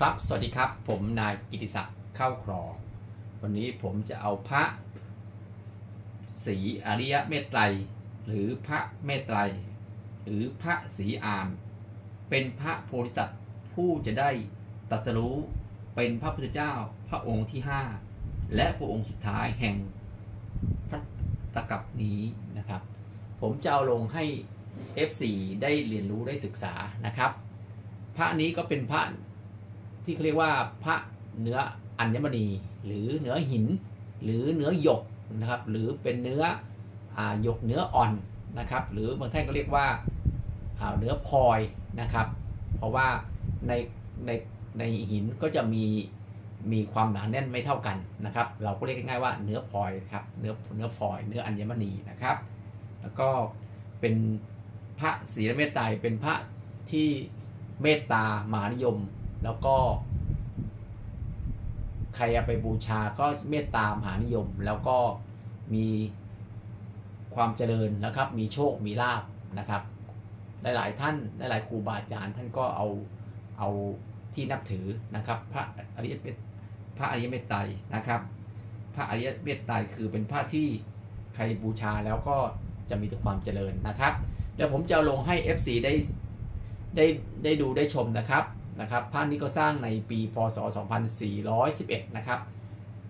ครับ สวัสดีครับ ผมนายกิติศักดิ์เข้าครอ วันนี้ผมจะเอาพระสีอริยเมตไตร หรือพระเมตไตร หรือพระสีอาน เป็นพระโพธิสัตว์ผู้จะได้ตัสรู้เป็นพระพุทธเจ้าพระองค์ที่ 5 และพระองค์สุดท้ายแห่งพระตะกับนี้นะครับ ผมจะเอาลงให้ F4 ได้เรียนรู้ได้ศึกษานะครับ พระนี้ก็เป็นพระ ที่เขาเรียกว่าพระเนื้ออัญมณี หรือเนื้อหิน หรือเนื้อหยกนะครับ หรือเป็นเนื้ออหยกเนื้ออ่อนนะครับ หรือบางท่านก็เรียกว่าเนื้อพลอยนะครับ เพราะว่าในในในหินก็จะมีมีความหนาแน่นไม่เท่ากันนะครับ เราก็เรียกง่ายๆว่าเนื้อพลอยครับเนื้อเนื้อพลอยเนื้ออัญมณีนะครับ แล้วก็เป็นพระศีลเมตไตรเป็นพระที่เมตตามหานิยม แล้วก็ ใครไปบูชาก็เมตตามหานิยม แล้วก็มีความเจริญนะครับ มีโชคมีลาบนะครับ หลาย ๆ ท่านหลายๆครูบาอาจารย์ท่านก็เอาเอาที่นับถือนะครับ พระอริยเมตพระอริยเมตไตรนะครับ พระอริยเมตไตรคือเป็นพระที่ใครบูชาแล้วก็จะมีแต่ความเจริญนะครับ เดี๋ยวผมจะลงให้ FC ได้ได้ได้ดูได้ชมนะครับ นะครับพระนี้ก็สร้างในปีพศ 2411 นะครับ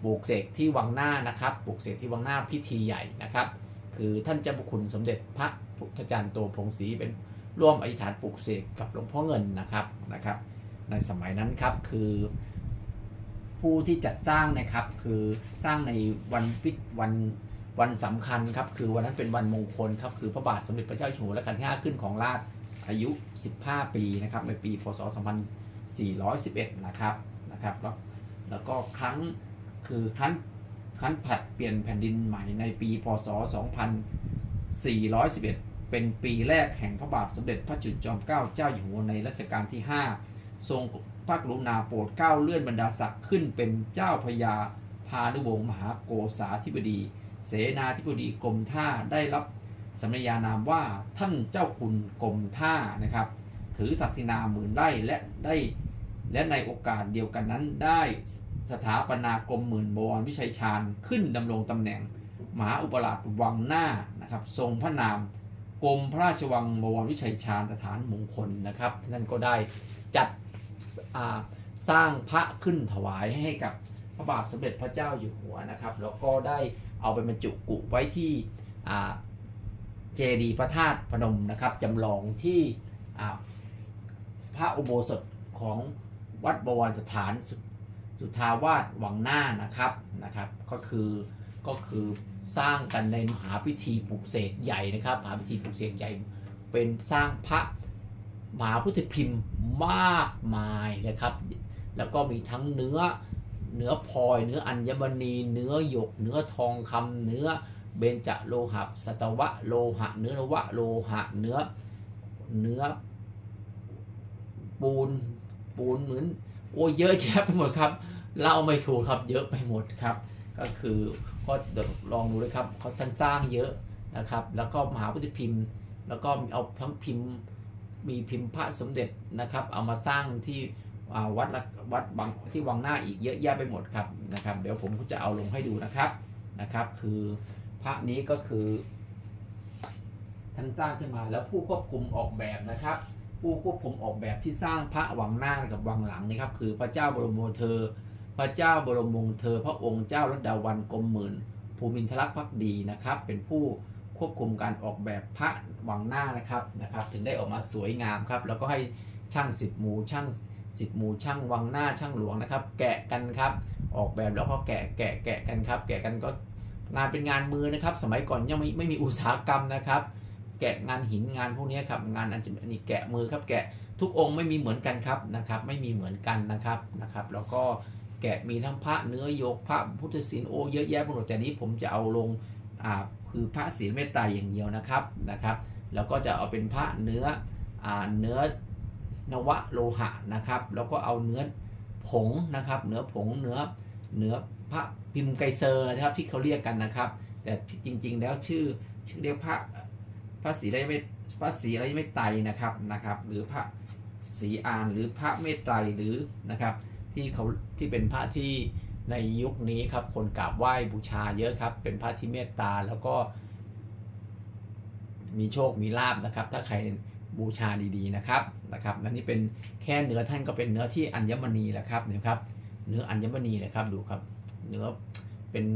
ปลูกเสกที่วังหน้านะครับปลูกเสกที่วังหน้าพิธีใหญ่นะครับ คือท่านเจ้าบุคุณสมเด็จพระพุทธจารย์โตพงศรีเป็นร่วมอธิษฐานปลูกเสกกับหลวงพ่อเงินนะครับนะครับ ในสมัยนั้นครับคือ ผู้ที่จัดสร้างนะครับคือสร้างในวันพิวันวันสำคัญครับคือวันนั้นเป็นวันมงคลครับคือพระบาทสมเด็จพระเจ้าอยู่หัวรัชกาลที่5ขึ้นของราช อายุ 15 ปีนะครับในปีพศ 2411 นะครับนะครับแล้วแล้วก็ครั้งคือครั้งครั้งผัดเปลี่ยนแผ่นดินใหม่ในปีพศ 2411 เป็นปีแรกแห่งพระบาทสมเด็จพระจุลจอมเกล้าเจ้าอยู่หัวในรัชกาลที่ 5 ทรงพระกรุณาโปรดเกล้าเลื่อนบรรดาศักดิ์ขึ้นเป็นเจ้าพญาพานุวงศ์มหาโกษาธิบดี เสนาธิบดีกรมท่าได้รับ สมัญญานามว่าท่านเจ้าคุณกรมท่านะครับ ถือศักดินาหมื่นไร่และได้และในโอกาสเดียวกันนั้นได้สถาปนากรมหมื่นบวรวิชัยชาญขึ้นดำรงตำแหน่งมหาอุปราชวังหน้านะครับ ทรงพระนามกรมพระราชวังบวรวิชัยชาญสถานมงคลนะครับท่านก็ได้จัดสร้างพระขึ้นถวายให้กับพระบาทสมเด็จพระเจ้าอยู่หัวนะครับ แล้วก็ได้เอาไปบรรจุกุไว้ที่ เจดีย์พระธาตุพนมนะครับจำลองที่พระอุโบสถของวัดบวรสถานสุทาวาสวังหน้านะครับนะครับ ก็คือก็คือสร้างกันในมหาพิธีปลุกเสกใหญ่นะครับมหาพิธีปลุกเสกใหญ่ เป็นสร้างพระมหาพุทธพิมพ์มากมายนะครับ แล้วก็มีทั้งเนื้อเนื้อพลอย เนื้ออัญมณี เนื้อหยก เนื้อทองคำเนื้อ เบญจโลหะสตวะโลหะ เนื้อวะโลหะเนื้อเนื้อปูนปูนเหมือนโอ้เยอะแยะไปหมดครับเล่าไม่ถูกครับเยอะไปหมดครับ ก็คือก็เดี๋ยวลองดูเลยครับเขาสร้างเยอะนะครับ แล้วก็มหาพุทธพิมพ์ แล้วก็เอาทั้งพิมพ์มีพิมพ์พระสมเด็จนะครับ เอามาสร้างที่วัดวัดบางที่วังหน้าอีกเยอะแยะไปหมดครับนะครับ เดี๋ยวผมจะเอาลงให้ดูนะครับนะครับ คือ พระนี้ก็คือท่านสร้างขึ้นมาแล้วผู้ควบคุมออกแบบนะครับ ผู้ควบคุมออกแบบที่สร้างพระวังหน้ากับวังหลังนี่ครับคือพระเจ้าบรมโมเธอ พระเจ้าบรมวงศ์เธอ พระองค์เจ้ารัตดาวันกรมหมื่น ภูมินทรพักดีนะครับ เป็นผู้ควบคุมการออกแบบพระวังหน้านะครับนะครับ ถึงได้ออกมาสวยงามครับ แล้วก็ให้ช่างสิบหมูช่างสิบหมูช่างวังหน้าช่างหลวงนะครับ แกะกันครับ ออกแบบแล้วก็แกะแกะแกะกันครับ แกะกันก็ งานเป็นงานมือนะครับ สมัยก่อนยังไม่ไม่มีอุตสาหกรรมนะครับ แกะงานหินงานพวกนี้ครับงานอันนี้แกะมือครับ แกะทุกองค์ไม่มีเหมือนกันครับนะครับ ไม่มีเหมือนกันนะครับนะครับ แล้วก็แกะมีทั้งพระเนื้อโยกพระพุทธศิลป์โอเยอะแยะไปหมดแต่นี้ผมจะเอาลงอ่าคือพระศีลเมตตาอย่างเดียวนะครับนะครับ แล้วก็จะเอาเป็นพระเนื้ออ่าเนื้อนวะโลหะนะครับ แล้วก็เอาเนื้อผงนะครับ เนื้อผงเนื้อเนื้อพระ พิมพ์ไกเซอร์นะครับที่เขาเรียกกันนะครับ แต่จริง ๆ แล้วชื่อชื่อเรียกพระพระศรีอะไรไม่พระศรีอะไรไม่ไตนะครับนะครับ หรือพระสีอานหรือพระเมตไตรหรือนะครับที่เขาที่เป็นพระที่ในยุคนี้ครับคนกราบไหว้บูชาเยอะครับ เป็นพระที่เมตตาแล้วก็ มีโชคมีลาบนะครับ ถ้าใครบูชาดีๆนะครับนะครับและนี่เป็นแค่เนื้อท่านก็เป็นเนื้อที่อัญมณีแหละครับนะครับ เนื้ออัญมณีเลยครับดูครับ เนื้อเป็น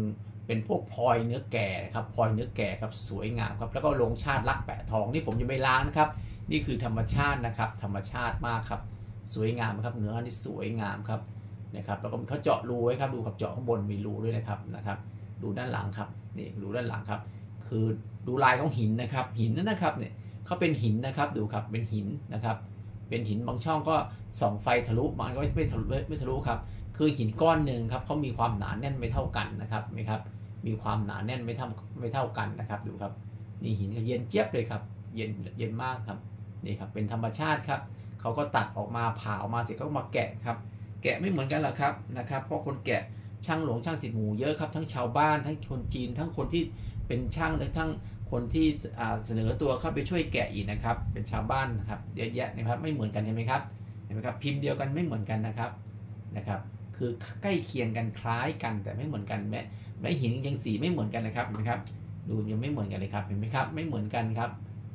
เป็นพวกพลอยเนื้อแก่ครับพลอยเนื้อแก่ครับสวยงามครับแล้วก็ลงชาติลักแปะทองนี่ผมยังไม่ล้างนะครับ นี่คือธรรมชาตินะครับ ธรรมชาติมากครับ สวยงามครับเนื้อนี่สวยงามครับนะครับแล้วก็เขาเจาะรูไว้ครับดูครับเจาะข้างบนมีรูด้วยนะครับนะครับ ดูด้านหลังครับนี่ดูด้านหลังครับ คือดูลายของหินนะครับ หินนั่นนะครับเนี่ยเขาเป็นหินนะครับดูครับเป็นหินนะครับ เป็นหินบางช่องก็ส่องไฟทะลุมันก็ไม่ทะลุไม่ทะลุครับ คือหินก้อนหนึ่งครับเขามีความหนาแน่นไม่เท่ากันนะครับไหมครับ มีความหนาแน่นไม่เท่าไม่เท่ากันนะครับดูครับนี่หินเย็นเจี๊ยบเลยครับ เย็นเย็นมากครับนี่ครับเป็นธรรมชาติครับเขาก็ตัดออกมาผ่าออกมาเสร็จก็มาแกะครับ แกะไม่เหมือนกันหรอกครับนะครับ เพราะคนแกะช่างหลงช่างสิบหมูเยอะครับ ทั้งชาวบ้านทั้งคนจีน ทั้งคนที่เป็นช่างและทั้งคนที่เสนอตัวเข้าไปช่วยแกะอีกนะครับ เป็นชาวบ้านนะครับเยอะแยะนะครับไม่เหมือนกันเห็นไหมครับเห็นไหมครับพิมพ์เดียวกันไม่เหมือนกันนะครับนะครับ คือใกล้เคียงกันคล้ายกันแต่ไม่เหมือนกันแม้แม้หินยังสีไม่เหมือนกันนะครับนไหมครับดูยังไม่เหมือนกันเลยครับเห็นไหมครับไม่เหมือนกันครับ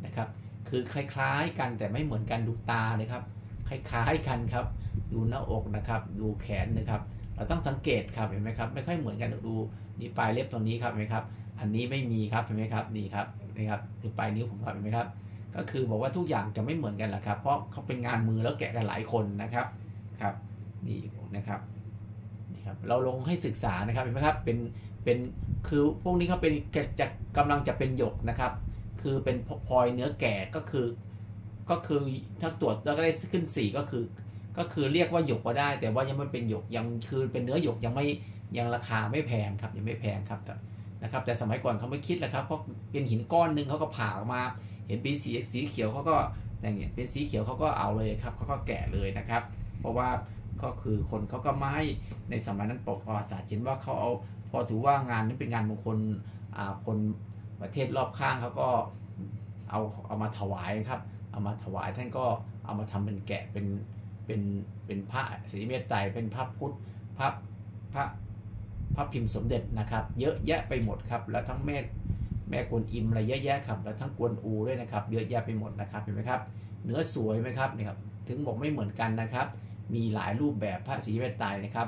นะครับ คือคล้ายๆกันแต่ไม่เหมือนกันดูตาเลยครับคล้ายๆกันครับ ดูหน้าอกนะครับ ดูแขนนะครับ เราต้องสังเกตครับเห็นไหมครับ ไม่ค่อยเหมือนกันดูนี่ปลายเล็บตรงนี้ครับเห็นไหมครับ อันนี้ไม่มีครับเห็นไหมครับนี่ครับนี่ครับคือปลายนิ้วผมครับเห็นไหมครับ ก็คือบอกว่าทุกอย่างจะไม่เหมือนกันแหละครับ เพราะเขาเป็นงานมือแล้วแกะกันหลายคนนะครับครับนี่นะครับ ครับเราลงให้ศึกษานะครับเห็นไหมครับเป็นเป็นคือพวกนี้เขาเป็นจะกำลังจะเป็นหยกนะครับ คือเป็นพลอยเนื้อแก่ก็คือ ก็คือถ้าตรวจแล้วก็ได้ขึ้นสีก็คือ ก็คือเรียกว่าหยกก็ได้ แต่ว่ายังไม่เป็นหยกยังคือเป็นเนื้อหยกยังไม่ยังราคาไม่แพงครับยังไม่แพงครับนะครับ แต่สมัยก่อนเขาไม่คิดแหละครับเพราะเป็นหินก้อนหนึ่งเขาก็ผ่าออกมา เห็นเป็นสีสีเขียวเขาก็อย่างเงี้ยเป็นสีเขียวเขาก็เอาเลยครับเขาก็แกะเลยนะครับ เพราะว่า ก็คือคนเขาก็ไม่ให้ในสมัยนั้นปกประวัติศาสตร์เห็นว่าเขาเอาพอถือว่างานนี้เป็นงานมงคลคนประเทศรอบข้างเขาก็เอาเอามาถวายครับ เอามาถวายท่านก็เอามาทำเป็นแกะเป็นเป็นเป็นพระสีเมตไตรเป็นพระพุทธพระพระพระพิมพ์สมเด็จนะครับ เยอะแยะไปหมดครับ แล้วทั้งแม่แม่กวนอิมอะไรเยอะแยะครับ แล้วทั้งกวนอูด้วยนะครับ เยอะแยะไปหมดนะครับเห็นไหมครับเนื้อสวยไหมครับนี่ครับถึงบอกไม่เหมือนกันนะครับ มีหลายรูปแบบพระสีเมตไตรนะครับ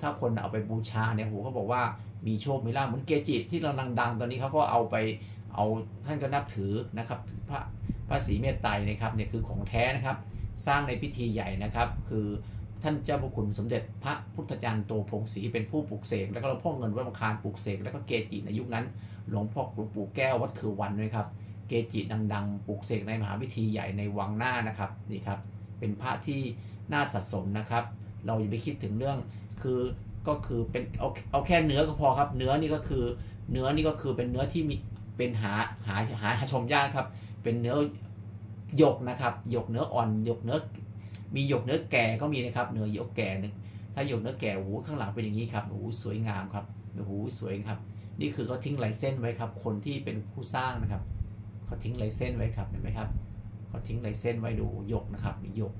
ถ้าคนเอาไปบูชาเนี่ยโหเขาบอกว่ามีโชคมีลาภเหมือนเกจิที่เราดังๆ ตอนนี้เขาก็เอาไปเอาท่านก็นับถือนะครับพระพระศรีเมตไตรนะครับเนี่ยคือของแท้นะครับ สร้างในพิธีใหญ่นะครับ คือท่านเจ้าพระคุณสมเด็จพระพุทธจารย์โตพงศรีเป็นผู้ปลูกเสกแล้วก็หลวงพ่อเงินวัดมังคารปลูกเสกแล้วก็เกจิในยุคนั้นหลวงพ่อหลวงปู่แก้ววัดคือวันนะครับ เกจิดังๆปลูกเสกในมหาวิทยาใหญ่ในวังหน้านะครับนี่ครับเป็นพระที่ น่าสะสมนะครับ เราอย่าไปคิดถึงเรื่องคือก็คือเป็นเอาเอาแค่เนื้อก็พอครับ เนื้อนี่ก็คือเนื้อนี่ก็คือเป็นเนื้อที่มีเป็นหาหาหาชมยากครับ เป็นเนื้อหยกนะครับหยกเนื้ออ่อนหยกเนื้อมีหยกเนื้อแก่ก็มีนะครับเนื้อหยกแก่หนึ่งถ้าหยกเนื้อแก่หูข้างหลังเป็นอย่างนี้ครับหูสวยงามครับหูสวยครับ นี่คือเขาทิ้งลายเส้นไว้ครับ คนที่เป็นผู้สร้างนะครับเขาทิ้งลายเส้นไว้ครับเห็นไหมครับเขาทิ้งลายเส้นไว้ดูหยกนะครับมีหยก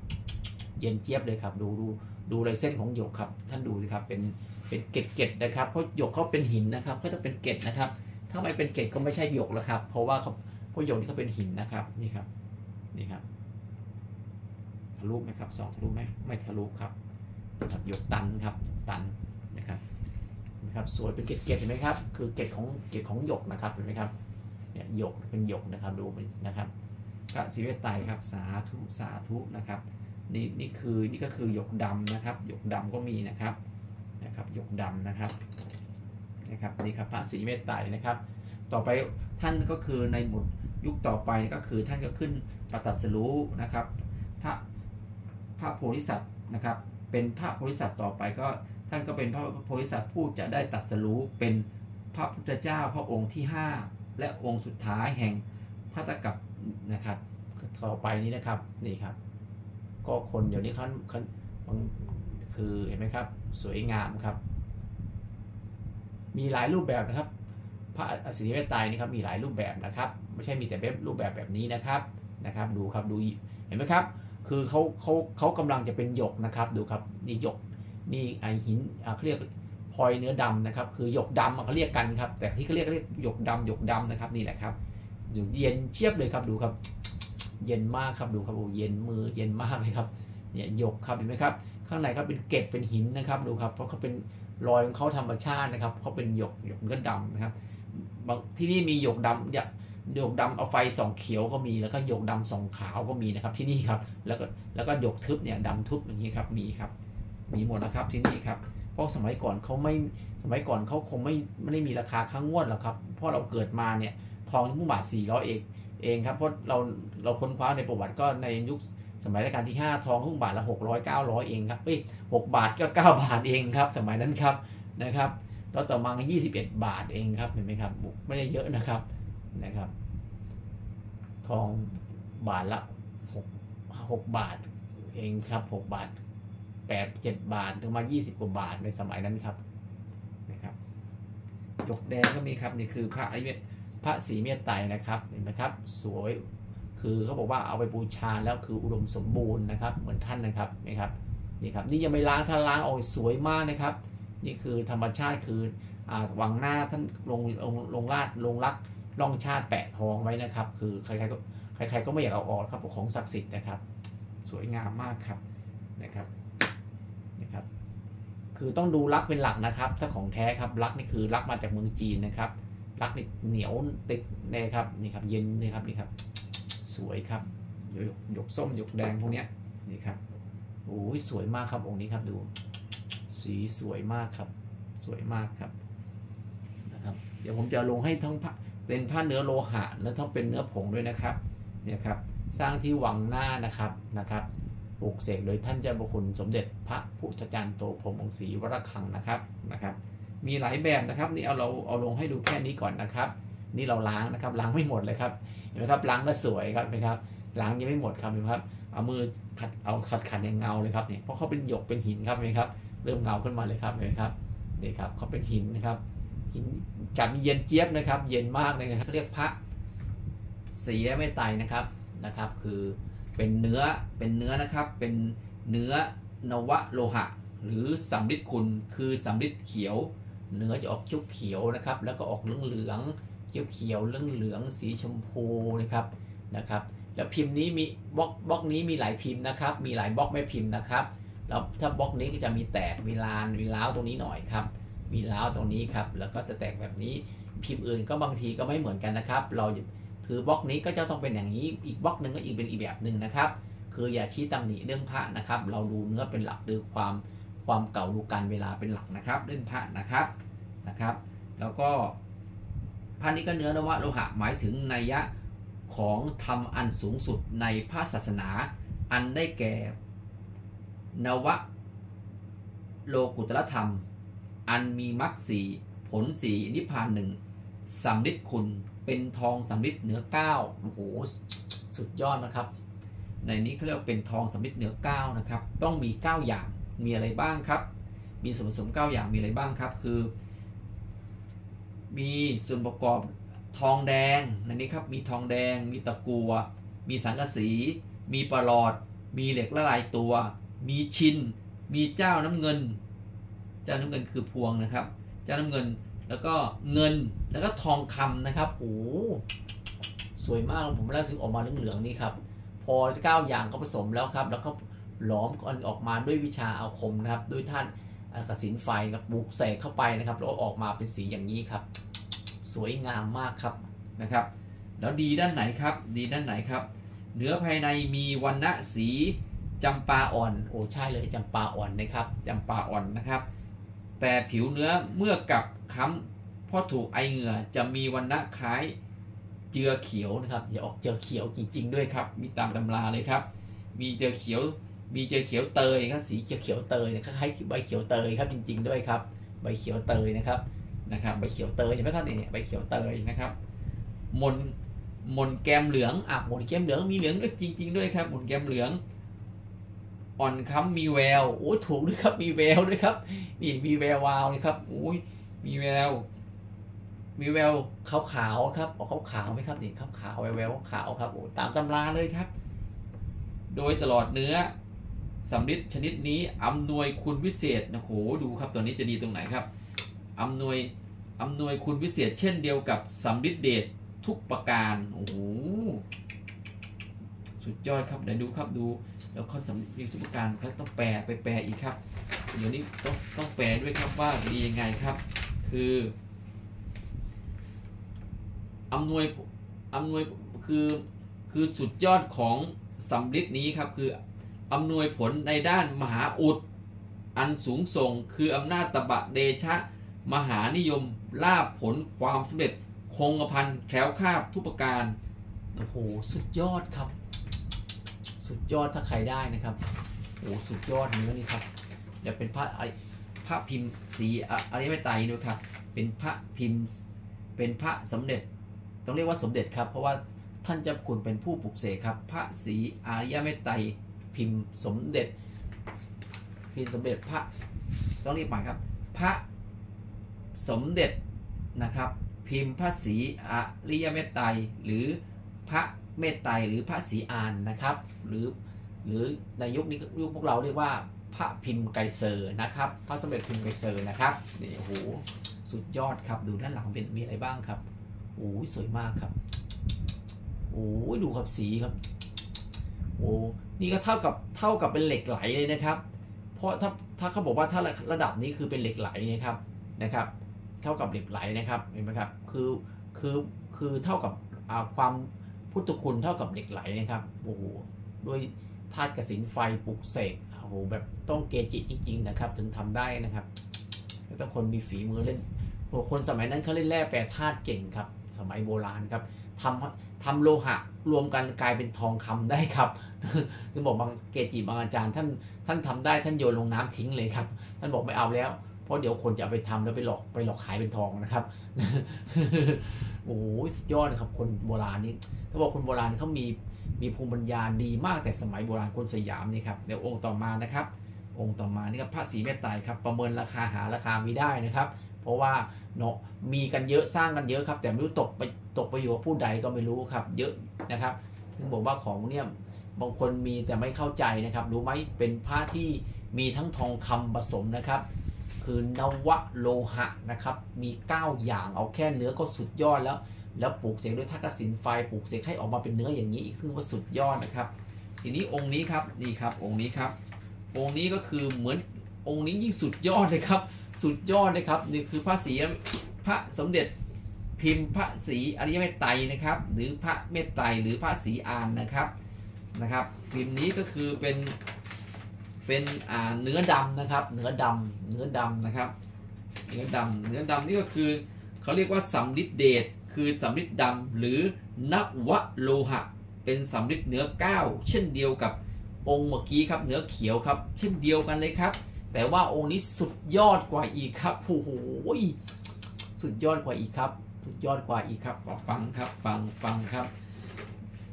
เย็นเจี๊ยบเลยครับดูดูดูลายเส้นของหยกครับ ท่านดูสิครับเป็นเป็นเกล็ดเกล็ดนะครับเพราะหยกเขาเป็นหินนะครับเขาจะเป็นเกล็ดนะครับ ถ้าไม่เป็นเกล็ดก็ไม่ใช่หยกแล้วครับ เพราะว่าเขาเพราะหยกนี่เขาเป็นหินนะครับนี่ครับนี่ครับทะลุไหมครับสองทะลุไหมไม่ทะลุครับครับหยกตันครับตันนะครับนะครับสวยเป็นเกล็ดเกล็ดเห็นไหมครับ คือเกล็ดของเกล็ดของหยกนะครับเห็นไหมครับเนี่ยหยกเป็นหยกนะครับดูมันนะครับพระศิเวไตครับสาธุสาธุนะครับ นี่นี่คือนี่ก็คือหยกดำนะครับ หยกดำก็มีนะครับนะครับ หยกดำนะครับนะครับนี่ครับพระศรีเมตไตรนะครับ ต่อไปท่านก็คือในหมุดยุคต่อไปก็คือท่านก็ขึ้นปตัสรู้นะครับ พระพระโพธิสัตว์นะครับ เป็นพระโพธิสัตว์ต่อไปก็ท่านก็เป็นพระโพธิสัตว์ผู้จะได้ตัดสรู้เป็นพระพุทธเจ้าพระองค์ที่ 5 และองค์สุดท้ายแห่งพระตะกับนะครับ ต่อไปนี้นะครับนี่ครับ ก็คนเดี๋ยวนี้เขาคือเห็นไหมครับ สวยงามครับ มีหลายรูปแบบนะครับ พระอสิริเมตไตนี่ครับมีหลายรูปแบบนะครับ ไม่ใช่มีแต่แบบรูปแบบแบบนี้นะครับนะครับ ดูครับดูเห็นไหมครับ คือเขาเขาเขากำลังจะเป็นหยกนะครับ ดูครับนี่หยกนี่ไอหินเขาเรียกพลอยเนื้อดำนะครับ คือหยกดำเขาเรียกกันครับ แต่ที่เขาเรียกเรียกหยกดำหยกดำนะครับนี่แหละครับอยู่เย็นเชียบเลยครับดูครับ เย็นมากครับดูครับโอ้เย็นมือเย็นมากเลยครับเนี่ยหยกครับเห็นไหมครับข้างในครับเป็นเกล็ดเป็นหินนะครับดูครับเพราะเขาเป็นรอยของเขาธรรมชาตินะครับเขาเป็นหยกหยกเนื้อดำนะครับบางที่นี่มีหยกดำเนี่ยหยกดำเอาไฟสองเขียวก็มีแล้วก็หยกดำสองขาวก็มีนะครับที่นี่ครับแล้วก็แล้วก็หยกทึบเนี่ยดำทึบอย่างนี้ครับมีครับ มีหมดนะครับที่นี่ครับเพราะสมัยก่อนเขาไม่สมัยก่อนเขาคงไม่ไม่ได้มีราคาค้างงวดหรอกครับเพราะเราเกิดมาเนี่ยทองมุ่งบาทสี่ร้อยเอง เองครับเพราะเราเราค้นคว้าในประวัติก็ในยุคสมัยรัชกาลที่ 5 ทองหุ้งบาทละ600 900เองครับเอ้ย6บาทก็9บาทเองครับ สมัยนั้นครับนะครับต่อต่อมาก็21บาทเองครับเห็นไหมครับไม่ได้เยอะนะครับนะครับ ทองบาทละ6 6บาทเองครับ6บาท8 7บาทถึงมา20กว่าบาทในสมัยนั้นครับนะครับหยกแดงก็มีครับนี่คือพระอริย พระศรีเมตไตรนะครับเห็นไหมครับสวยคือเขาบอกว่าเอาไปบูชาแล้วคืออุดมสมบูรณ์นะครับ เหมือนท่านนะครับนี่ครับนี่ครับนี่ยังไม่ล้างถ้าล้างออกสวยมากนะครับ นี่คือธรรมชาติคืออ่าวังหน้าท่านลงลงลงลาดลงรักล่องชาติแปะทองไว้นะครับ คือใครๆก็ใครๆก็ไม่อยากเอาออกครับของศักดิ์สิทธิ์นะครับ สวยงามมากครับนะครับนะครับ คือต้องดูรักเป็นหลักนะครับ ถ้าของแท้ครับรักนี่คือรักมาจากเมืองจีนนะครับ รักนี่เหนียวติดนะครับนี่ครับเย็นนะครับนี่ครับ สวยครับหยกหยกส้มหยกแดงพวกเนี้ยนี่ครับโอ้ยสวยมากครับองค์นี้ครับดู สีสวยมากครับ สวยมากครับนะครับ เดี๋ยวผมจะลงให้ทั้งเป็นผ้าเนื้อโลหะและทั้งเป็นเนื้อผงด้วยนะครับเนี่ยครับสร้างที่วังหน้านะครับนะครับปลูกเสกโดยท่านเจ้าบุคุณสมเด็จพระพุทธจารย์โตพรมองศรีวรคังนะครับนะครับ มีหลายแบบนะครับ นี่เอาเราเอาลงให้ดูแค่นี้ก่อนนะครับ นี่เราล้างนะครับล้างไม่หมดเลยครับเห็นไหมครับล้างแล้วสวยครับเห็นไหมครับล้างยังไม่หมดครับเห็นไหมครับเอามือขัดเอาขัดขัดอย่างเงาเลยครับเนี่ยเพราะเขาเป็นหยกเป็นหินครับเห็นไหมครับ เริ่มเงาขึ้นมาเลยครับเห็นไหมครับนี่ครับเขาเป็นหินนะครับหินจับเย็นเจี๊ยบนะครับ เย็นมากเลยนะเขาเรียกพระสีไม่ไตนะครับนะครับ คือเป็นเนื้อเป็นเนื้อนะครับ เป็นเนื้อนวโลหะ หรือสำริดคุณคือสำริดเขียว เนื้อจะออกเขียวเขียวๆนะครับ แล้วก็ออกเหลืองเหลืองๆเขียวเขียวเหลืองเหลืองๆสีชมพูนะครับนะครับ แล้วพิมพ์นี้มีบล็อกบล็อกนี้มีหลายพิมพ์นะครับ มีหลายบล็อกหลายพิมพ์นะครับแล้วถ้าบล็อกนี้ก็จะมีแตกมีรานมีร้าวตรงนี้หน่อยครับ มีร้าวตรงนี้ครับ แล้วก็จะแตกแบบนี้พิมพ์อื่นก็บางทีก็ไม่เหมือนกันนะครับ เราคือบล็อกนี้ก็จะต้องเป็นอย่างนี้ อีกบล็อกหนึ่งก็อีกเป็นอีกแบบหนึ่งนะครับ คืออย่าชี้ตำหนิเรื่องพระนะครับ เราดูเนื้อเป็นหลักดูความ ความเก่าดูกาลเวลาเป็นหลักนะครับเรื่องพระนะครับนะครับ แล้วก็พระนี้ก็เนื้อนวะโลหะหมายถึงนัยยะของธรรมอันสูงสุดในพระศาสนา อันได้แก่ นวะโลกุตรธรรม อันมีมรรคสีผลสีนิพพานหนึ่งสำลิดคุณเป็นทองสำลิดเหนือเก้าโอ้โหสุดยอดนะครับ ในนี้เขาเรียกเป็นทองสำลิดเหนือเก้านะครับ ต้องมี9อย่าง มีอะไรบ้างครับ มีส่วนผสม 9 อย่างมีอะไรบ้างครับ คือ มีส่วนประกอบทองแดงในนี้ครับ มีทองแดง มีตะกัว มีสังกะสี มีปลอด มีเหล็กละลายตัว มีชิน มีเจ้าน้ำเงิน เจ้าน้ำเงินคือพวงนะครับ เจ้าน้ำเงิน แล้วก็เงิน แล้วก็ทองคำนะครับโอ้สวยมากผมแล้วถึงออกมาเหลืองๆนี่ครับ พอเก้าอย่างก็ผสมแล้วครับ แล้วก็ หลอมกันออกมาด้วยวิชาอาคมนะครับด้วยท่านกสินไฟกับบุกใส่เข้าไปนะครับแล้วออกมาเป็นสีอย่างนี้ครับ สวยงามมากครับนะครับ แล้วดีด้านไหนครับ ดีด้านไหนครับ เนื้อภายในมีวันณะสีจำปาอ่อนโอ้ใช่เลยจำปาอ่อนนะครับจำปาอ่อนนะครับ แต่ผิวเนื้อเมื่อกับค้ำเพราะถูกไอเหงื่อจะมีวันณะคล้ายเจือเขียวนะครับอย่าออกเจือเขียวจริง ๆ ด้วยครับ มีตามตำราเลยครับ มีเจือเขียว มีเจอเขียวเตยครับสีเขียวเขียวเตยเนี่ยคล้ายๆใบเขียวเตยครับจริง ๆ ด้วยครับ ใบเขียวเตยนะครับนะครับใบเขียวเตยเห็นไหมครับเนี่ยใบเขียวเตยนะครับมนมนแกมเหลืองอะมนแกมเหลืองมีเหลืองด้วยจริง ๆ ด้วยครับมนแกมเหลือง อ่อนค้ำมีแววโอ้ถูกด้วยครับมีแววด้วยครับนี่มีแวววาวนะครับโอ้ยมีแวว มีแววขาวขาวครับออกขาวขาวไหมครับนี่ขาวขาวแววแววขาวครับโอ้ตามตำราเลยครับ โดยตลอดเนื้อ สำลิดชนิดนี้อำนวยคุณวิเศษนะโหดูครับตัวนี้จะดีตรงไหนครับอำนวยอำนวยคุณวิเศษ เช่นเดียวกับสำลิดเดชทุกประการโอ้โหสุดยอดครับเดี๋ยวดูครับดู แล้วข้อสำลิดทุกประการเขาต้องแปลไปแปลอีกครับ เดี๋ยวนี้ต้องต้องแปลด้วยครับว่าดียังไงครับ คืออำนวยอำนวยคือคือสุดยอดของสำลิดนี้ครับ คือ อำนวยผลในด้านมหาอุด อันสูงส่งคืออำนาจตบะเดชะ มหานิยมลาบผลความสำเร็จ คงกระพันแคล้วคาดทุกประการ โอ้โห สุดยอดครับ สุดยอดถ้าใครได้นะครับ โอ้สุดยอดเนื้อนี่ครับเดี๋ยวเป็นพระพระพิมพ์สีอะไรไม่ไตรด้วยครับ เป็นพระพิมพ์เป็นพระสมเด็จ ต้องเรียกว่าสมเด็จครับ เพราะว่าท่านเจ้าคุณเป็นผู้ปลุกเสกครับ พระศรีอารยเมตไตร พิมพ์สมเด็จ พิมพ์สมเด็จพระต้องเรียกใหม่ครับ พระสมเด็จนะครับ พิมพ์พระศรีอริยเมตไตรหรือพระเมตไตรหรือพระศรีอานนะครับ หรือหรือในยุคนี้ยุคพวกเราเรียกว่าพระพิมพ์ไกเซอร์นะครับ พระสมเด็จพิมพ์ไกเซอร์นะครับนี่โอ้โหสุดยอดครับดูด้านหลังเป็นมีอะไรบ้างครับโอ้สวยมากครับโอ้ดูครับสีครับ โอ้นี่ก็เท่ากับเท่ากับเป็นเหล็กไหลเลยนะครับ เพราะถ้าถ้าเขาบอกว่าถ้าระดับนี้คือเป็นเหล็กไหลนะครับนะครับ เท่ากับเหล็กไหลนะครับเห็นไหมครับคือคือคือเท่ากับความพุทธคุณเท่ากับเหล็กไหลนะครับโอ้โหด้วยธาตุกสินไฟปลุกเสกโอ้โหแบบต้องเกจิจริง ๆ นะครับ ถึงทำได้นะครับต้องคนมีฝีมือเล่นคนสมัยนั้นเขาเล่นแร่แปรธาตุเก่งครับ สมัยโบราณครับทำทำโลหะรวมกันกลายเป็นทองคำได้ครับ คือบอกบางเกจิบางอาจารย์ท่านท่านทำได้ท่านโยนลงน้ำทิ้งเลยครับ ท่านบอกไม่เอาแล้ว เพราะเดี๋ยวคนจะไปทำแล้วไปหลอกไปหลอกขายเป็นทองนะครับโอ้โหสุดยอดนะครับ คนโบราณนี่ถ้าบอกคนโบราณเขามีมีภูมิปัญญาดีมากแต่สมัยโบราณคนสยามนี่ครับเดี๋ยวองค์ต่อมานะครับ องค์ต่อมานี่ครับพระศรีเมตไตรครับ ประเมินราคาหาราคาไม่ได้นะครับ เพราะว่าเนาะมีกันเยอะสร้างกันเยอะครับ แต่ไม่รู้ตกไปตกไประโยชน์ผู้ใดก็ไม่รู้ครับ เยอะนะครับถึงบอกว่าของเนี่ย บางคนมีแต่ไม่เข้าใจนะครับรู้ไหมเป็นผ้าที่มีทั้งทองคำผสมนะครับ คือนวะโลหะนะครับ มี 9 อย่างเอาแค่เนื้อก็สุดยอดแล้ว แล้วปลูกเสกด้วยทักษิณไฟปลูกเสกให้ออกมาเป็นเนื้ออย่างนี้อีกซึ่งว่าสุดยอดนะครับ ทีนี้องค์นี้ครับนี่ครับองค์นี้ครับ องค์นี้ก็คือเหมือนองค์นี้ยิ่งสุดยอดเลยครับ สุดยอดเลยครับนี่คือพระศรีพระสมเด็จพิมพ์พระศรีอริยเมตไตรนะครับ หรือพระเมตไตรหรือพระศรีอานนะครับ นะครับพิมพ์นี้ก็คือเป็นเป็นอ่าเนื้อดำนะครับ เนื้อดำเนื้อดำนะครับ เนื้อดำเนื้อดำนี่ก็คือเขาเรียกว่าสัมฤทธิเดชคือสัมฤทธิ์ดำหรือนวโลหะ เป็นสัมฤทธิ์เนื้อก้าวเช่นเดียวกับองค์เมื่อกี้ครับเนื้อเขียวครับ เช่นเดียวกันเลยครับ แต่ว่าองค์นี้สุดยอดกว่าอีกครับโอ้โหสุดยอดกว่าอีกครับ สุดยอดกว่าอีกครับฟังครับฟังฟังครับ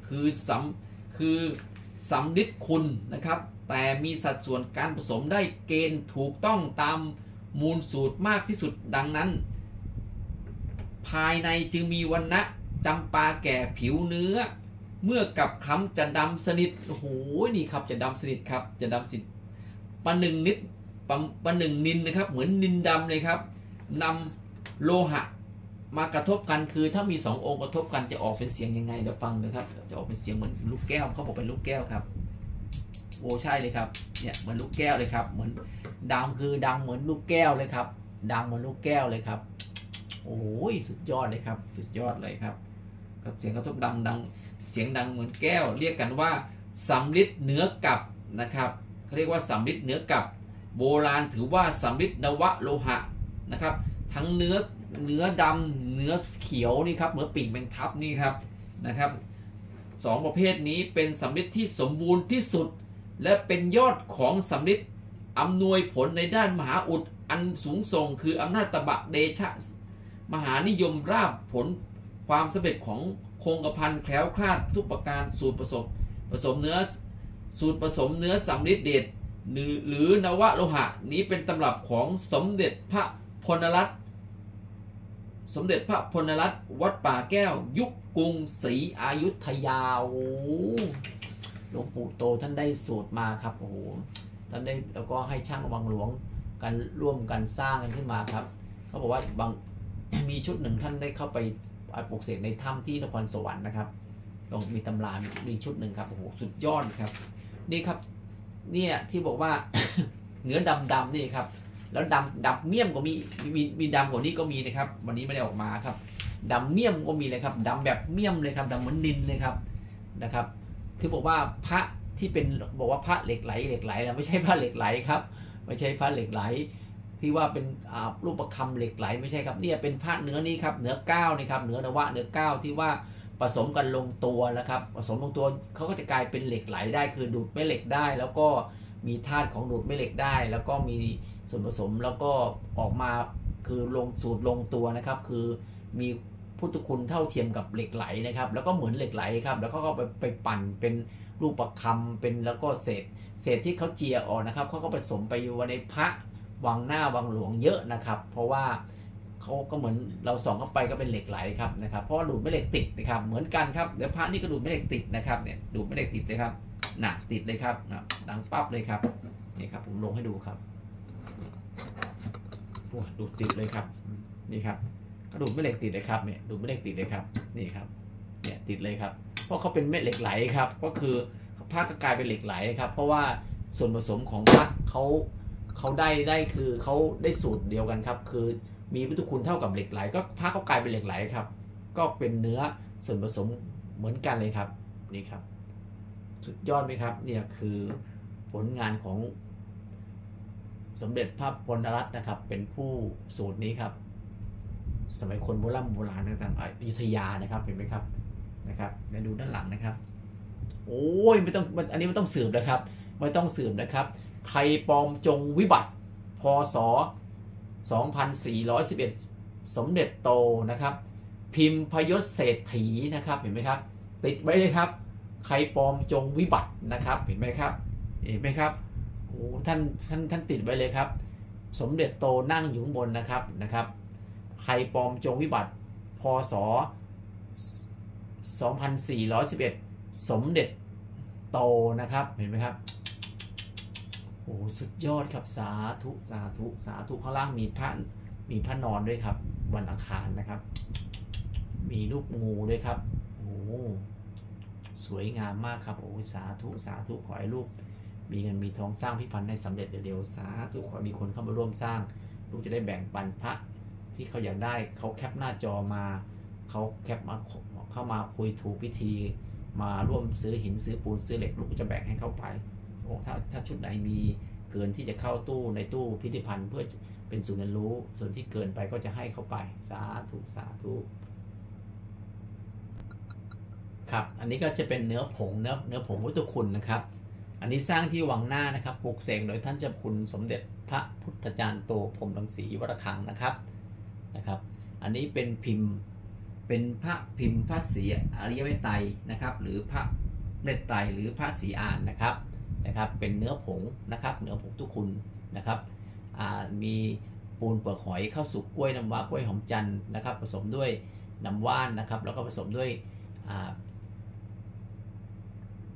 คือสัม คือสำลิดคุณนะครับ แต่มีสัดส่วนการผสมได้เกณฑ์ถูกต้องตามมูลสูตรมากที่สุดดังนั้น ภายในจึงมีวันนะจำปาแก่ผิวเนื้อ เมื่อกับคำจะดำสนิทโอ้โหนี่ครับจะดำสนิทครับจะดำสนิทปะหนึ่งนิดปะปะหนึ่งนินนะครับ เหมือนนินดำเลยครับนำโลหะ มากระทบกันคือถ้ามีสององค์กระทบกันจะออกเป็นเสียงยังไงเดี๋ยวฟังนะครับ จะออกเป็นเสียงเหมือนลูกแก้วเขาบอกเป็นลูกแก้วครับโอ้ใช่เลยครับเนี่ยเหมือนลูกแก้วเลยครับ เหมือนดังคือดังเหมือนลูกแก้วเลยครับ ดังเหมือนลูกแก้วเลยครับ โอ้ยสุดยอดเลยครับ สุดยอดเลยครับก็เสียงกระทบดังดังเสียงดังเหมือนแก้ว เรียกกันว่าสำลิดเนื้อกับนะครับเขาเรียกว่าสำลิดเนื้อกับ โบราณถือว่าสำลิดนวะโลหะนะครับ ทั้งเนื้อ เนื้อดำเนื้อเขียวนี่ครับเหมือนปีกแมงทับนี่ครับนะครับสองประเภทนี้เป็นสำลิดที่สมบูรณ์ที่สุด และเป็นยอดของสำลิดอำนวยผลในด้านมหาอุดอันสูงส่งคืออำนาจตบะเดชะ มหานิยมราบผลความสำเร็จของโครงกระพันแคล้วคลาดทุกประการสูตรผสมผสมเนื้อสูตรผสมเนื้อสำลิดเดชหรือนวะโลหะ นี้เป็นตำรับของสมเด็จพระพลรัตน์ สมเด็จพระพลรัตน์วัดป่าแก้ว ยุคกรุงศรีอายุธยาโอ้หลวงปู่โตท่านได้สูตรมาครับโอ้โหท่านได้แล้วก็ให้ช่างวังหลวงกันร่วมกันสร้างกันขึ้นมาครับเขาบอกว่าบางมีชุดหนึ่งท่านได้เข้าไปปลูกเสกในถ้ำที่นครสวรรค์นะครับลองมีตำรามีชุดหนึ่งครับโอ้โหสุดยอดครับ นี่ครับ เนี่ยที่บอกว่า เนื้อดำดำๆนี่ครับ แล้วดำดำเมี่ยมก็มีมีมีดำกว่านี้ก็มีนะครับ วันนี้ไม่ได้ออกมาครับดำเมี่ยมก็มีเลยครับดำแบบเมี่ยมเลยครับดำเหมือนดินเลยครับนะครับที่บอกว่าพระที่เป็นบอกว่าพระเหล็กไหลเหล็กไหลนะไม่ใช่พระเหล็กไหลครับไม่ใช่พระเหล็กไหล ที่ว่าเป็นรูปประคำเหล็กไหลไม่ใช่ครับเนี่ยเป็นพระเนื้อนี้ครับเนื้อก้าวนะครับเนื้อนวะเนื้อก้าวที่ว่าผสมกันลงตัวแล้วครับผสมลงตัวเขาก็จะกลายเป็นเหล็กไหลได้ คือดูดแม่เหล็กได้ แล้วก็มีธาตุของดูดแม่เหล็กได้ แล้วก็มี ส่วนผสมแล้วก็ออกมาคือลงสูตรลงตัวนะครับ คือมีพุทธคุณเท่าเทียมกับเหล็กไหลนะครับ แล้วก็เหมือนเหล็กไหลครับ แล้วก็ไปไปปั่นเป็นรูปประคำเป็นแล้วก็เศษ เศษที่เขาเจียออกนะครับเขาก็ผสมไปอยู่ในพระวังหน้าวังหลวงเยอะนะครับ เพราะว่าเขาก็เหมือนเราส่องเข้าไปก็เป็นเหล็กไหลครับนะครับ เพราะดูดแม่เหล็กติดนะครับ เหมือนกันครับเดี๋ยวพระนี่ก็ดูดแม่เหล็กติดนะครับเนี่ยดูดแม่เหล็กติดเลยครับหนักติดเลยครับดังปั๊บเลยครับนี่ครับผมลงให้ดูครับ โอ้ดูดติดเลยครับ นี่ครับก็ดูดแม่เหล็กติดเลยครับเนี่ยดูดแม่เหล็กติดเลยครับ นี่ครับ เนี่ยติดเลยครับ เพราะเขาเป็นเม็ดเหล็กไหลครับ ก็คือผ้าก็กลายเป็นเหล็กไหลครับ เพราะว่าส่วนผสมของผ้าเขาเขาได้ได้คือเขาได้สูตรเดียวกันครับ คือมีวัตถุคุณเท่ากับเหล็กไหล ก็ผ้าเขากลายเป็นเหล็กไหลครับ ก็เป็นเนื้อส่วนผสมเหมือนกันเลยครับ นี่ครับ สุดยอดไหมครับ เนี่ยคือผลงานของ สมเด็จพระพลรัตน์นะครับ เป็นผู้สูตรนี้ครับ สมัยคนโบราณโบราณต่างๆอยุธยานะครับเห็นไหมครับนะครับเดี๋ยวดูด้านหลังนะครับ โอ้ยไม่ต้องอันนี้ไม่ต้องสืบนะครับ ไม่ต้องสืบนะครับไทยปลอมจงวิบัติพศ2411 สมเด็จโตนะครับ พิมพ์พยศเศรษฐีนะครับเห็นไหมครับ ติดไว้เลยครับ ใครปลอมจงวิบัตินะครับ เห็นไหมครับ เห็นไหมครับ โอ้ท่านท่านท่านติดไว้เลยครับ สมเด็จโตนั่งอยู่บนนะครับนะครับ ใครปลอมจงวิบัติพศ2411 สมเด็จโตนะครับเห็นไหมครับโอ้สุดยอดครับสาธุสาธุสาธุข้างล่างมีพระมีพระนอนด้วยครับ วันอังคารนะครับ มีรูปงูด้วยครับโอ้สวยงามมากครับโอ้สาธุสาธุขอให้ลูก มีเงินมีทองสร้างพิพันธ์ให้สำเร็จเร็วๆสาธุขอมีคนเข้ามาร่วมสร้าง ลูกจะได้แบ่งปันพระที่เขาอยากได้เขาแคปหน้าจอมาเขาแคปมาเข้ามาคุยถูกพิธี มาร่วมซื้อหินซื้อปูนซื้อเหล็กลูกจะแบ่งให้เข้าไปโอ้ถ้าถ้าชุดไหนมีเกินที่จะเข้าตู้ในตู้พิพิธภัณฑ์เพื่อเป็นศูนย์เรียนรู้ส่วนที่เกินไปก็จะให้เข้าไป สาธุสาธุครับ อันนี้ก็จะเป็นเนื้อผงเนื้อเนื้อผงพุทธคุณนะครับ อันนี้สร้างที่วังหน้านะครับปลูกเสกโดยท่านเจ้าคุณสมเด็จพระพุทธจารย์โตพรมรังสีวัดขังนะครับนะครับ อันนี้เป็นพิมพ์เป็นพระพิมพ์พระศรีอริยเมตไตรนะครับ หรือพระเมตไตรหรือพระศรีอานนะครับนะครับ เป็นเนื้อผงนะครับ เนื้อผงทุกคุณนะครับมีปูนเปลือกหอยข้าวสุกกล้วยน้ำว้ากล้วยหอมจันทร์นะครับ ผสมด้วยน้ำว่านนะครับ แล้วก็ผสมด้วย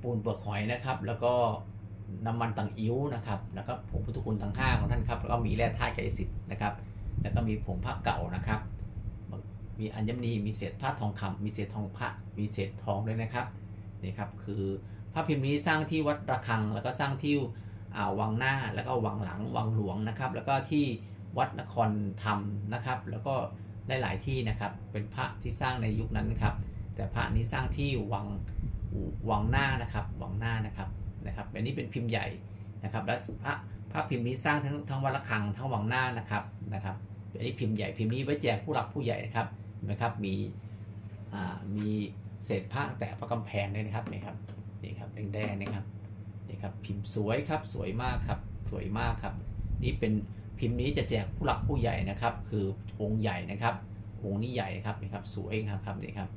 ปูนเปลือกหอยนะครับ แล้วก็น้ำมันตังอิ้วนะครับ แล้วก็ผงพุทธคุณทั้งห้าของท่านครับ แล้วก็มีแร่ธาตุไกสิทธิ์นะครับ แล้วก็มีผงผ้าเก่านะครับ มีอัญมณี มีเศษผ้าทองคำมีเศษทองพระ มีเศษทองด้วยนะครับ นี่ครับ คือพระพิมพ์นี้สร้างที่วัดระฆัง แล้วก็สร้างที่วังหน้า แล้วก็วังหลัง วังหลวงนะครับ แล้วก็ที่วัดนครธรรมนะครับ แล้วก็หลาย ๆ ที่นะครับ เป็นพระที่สร้างในยุคนั้นครับ แต่พระนี้สร้างที่วัง วังหน้านะครับวังหน้านะครับนะครับ อันนี้เป็นพิมพ์ใหญ่นะครับแล้วพระพระพิมพ์นี้สร้างทั้งทั้งวัดระฆังทั้งวังหน้านะครับนะครับอันนี้พิมพ์ใหญ่พิมพ์นี้ไว้แจกผู้หลักผู้ใหญ่นะครับนะครับมีมีเศษผ้าแตะพระกำแพงด้วยนะครับนี่ครับนี่ครับแดงๆนะครับนี่ครับพิมพ์สวยครับสวยมากครับสวยมากครับ นี่เป็นพิมพ์นี้จะแจกผู้หลักผู้ใหญ่นะครับ คือองค์ใหญ่นะครับ องค์นี้ใหญ่ครับนี่ครับสวยครับครับนี่ครับ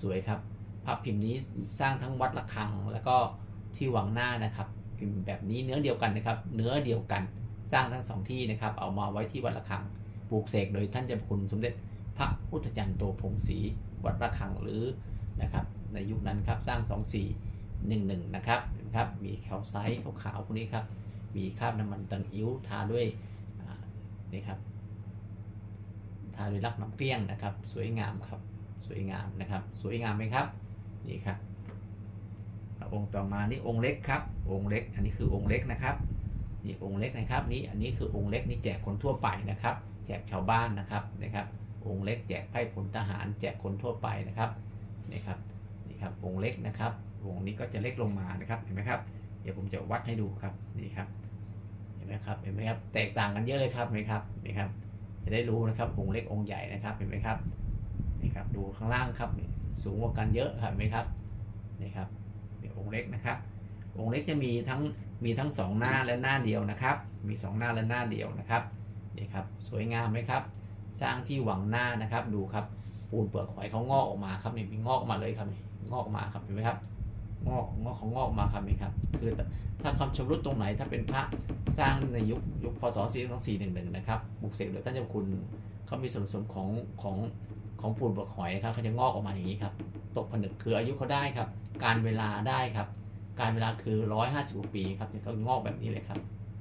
สวยครับ ภาพพิมพ์นี้สร้างทั้งวัดระฆัง แล้วก็ที่วังหน้านะครับ พิมพ์แบบนี้เนื้อเดียวกันนะครับ เนื้อเดียวกันสร้างทั้งสองที่นะครับ เอามาไว้ที่วัดระฆังปลูกเสกโดยท่านเจ้าคุณสมเด็จพระพุทธจันทร์โตพงศรีวัดระฆังหรือนะครับ ในยุคนั้นครับสร้าง11 นะครับเห็นครับมีแคลไซต์ขาวๆพวกนี้ครับ มีคราบน้ำมันตังอิ้วทาด้วยนี่ครับทาด้วยลักน้ำเกลี้ยงนะครับ สวยงามครับ สวยงามนะครับ สวยงามไหมครับ นี่ครับองค์ต่อมานี่องค์เล็กครับ องค์เล็ก อันนี้คือองค์เล็กนะครับนี่องค์เล็กนะครับนี่อันนี้คือองค์เล็กนี่แจกคนทั่วไปนะครับ แจกชาวบ้านนะครับนะครับ องค์เล็กแจกไพ่พลทหาร แจกคนทั่วไปนะครับนี่ครับนี่ครับองค์เล็กนะครับองค์นี้ก็จะเล็กลงมานะครับเห็นไหมครับ เดี๋ยวผมจะวัดให้ดูครับนี่ครับเห็นไหมครับเห็นไหมครับแตกต่างกันเยอะเลยครับเห็นไหมครับนี่ครับจะได้รู้นะครับองค์เล็กองค์ใหญ่นะครับเห็นไหมครับนี่ครับดูข้างล่างครับ สูงกว่ากันเยอะครับเห็นไหมครับนี่ครับนี่องค์เล็กนะครับ องค์เล็กจะมีทั้งมีทั้งสองหน้าและหน้าเดียวนะครับ มีสองหน้าและหน้าเดียวนะครับนี่ครับสวยงามไหมครับ สร้างที่หวังหน้านะครับดูครับปูนเปลือกหอยเขางอกออกมาครับนี่มีงอกมาเลยครับนี่งอกมาครับเห็นไหมครับงอกงอกของงอกมาครับนี่ครับคือถ้าคำชำรุดตรงไหนถ้าเป็นพระสร้างในยุคยุคพศ 2411 นะครับบุกเสกโดยท่านเจ้าคุณเขามีส่วนผสมของของ ของปูนเปลือกหอยครับเขาจะงอกออกมาอย่างนี้ครับ ตกผนึกคืออายุเขาได้ครับ การเวลาได้ครับ การเวลาคือ150กว่าปีครับเนี่ยเขางอกแบบนี้เลยครับ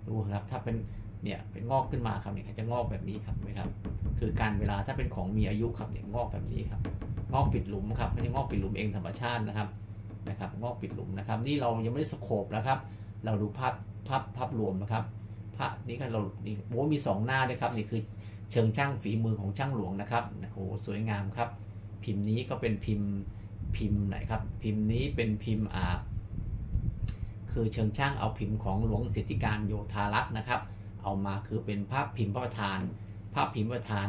ดูครับ ถ้าเป็นเนี่ยเป็นงอกขึ้นมาครับเนี่ยเขาจะงอกแบบนี้ครับเห็นไหมครับ คือการเวลาถ้าเป็นของมีอายุครับเนี่ยงอกแบบนี้ครับงอกปิดหลุมครับไม่ได้งอกปิดหลุมเองธรรมชาตินะครับนะครับงอกปิดหลุมนะครับ นี่เรายังไม่ได้สโคปนะครับ เราดูภาพภาพภาพรวมนะครับภาพนี้ก็เรานี่โอ้มีสองหน้าด้วยครับนี่คือ เชิงช่างฝีมือของช่างหลวงนะครับโอ้โหสวยงามครับ พิมพ์นี้ก็เป็นพิมพ์พิมพ์ไหนครับ พิมพ์นี้เป็นพิมพ์อ่าคือเชิงช่างเอาพิมพ์ของหลวงสิทธิการโยธารักษ์นะครับ เอามาคือเป็นภาพพิมพ์พระประธาน ภาพพิมพ์ประธาน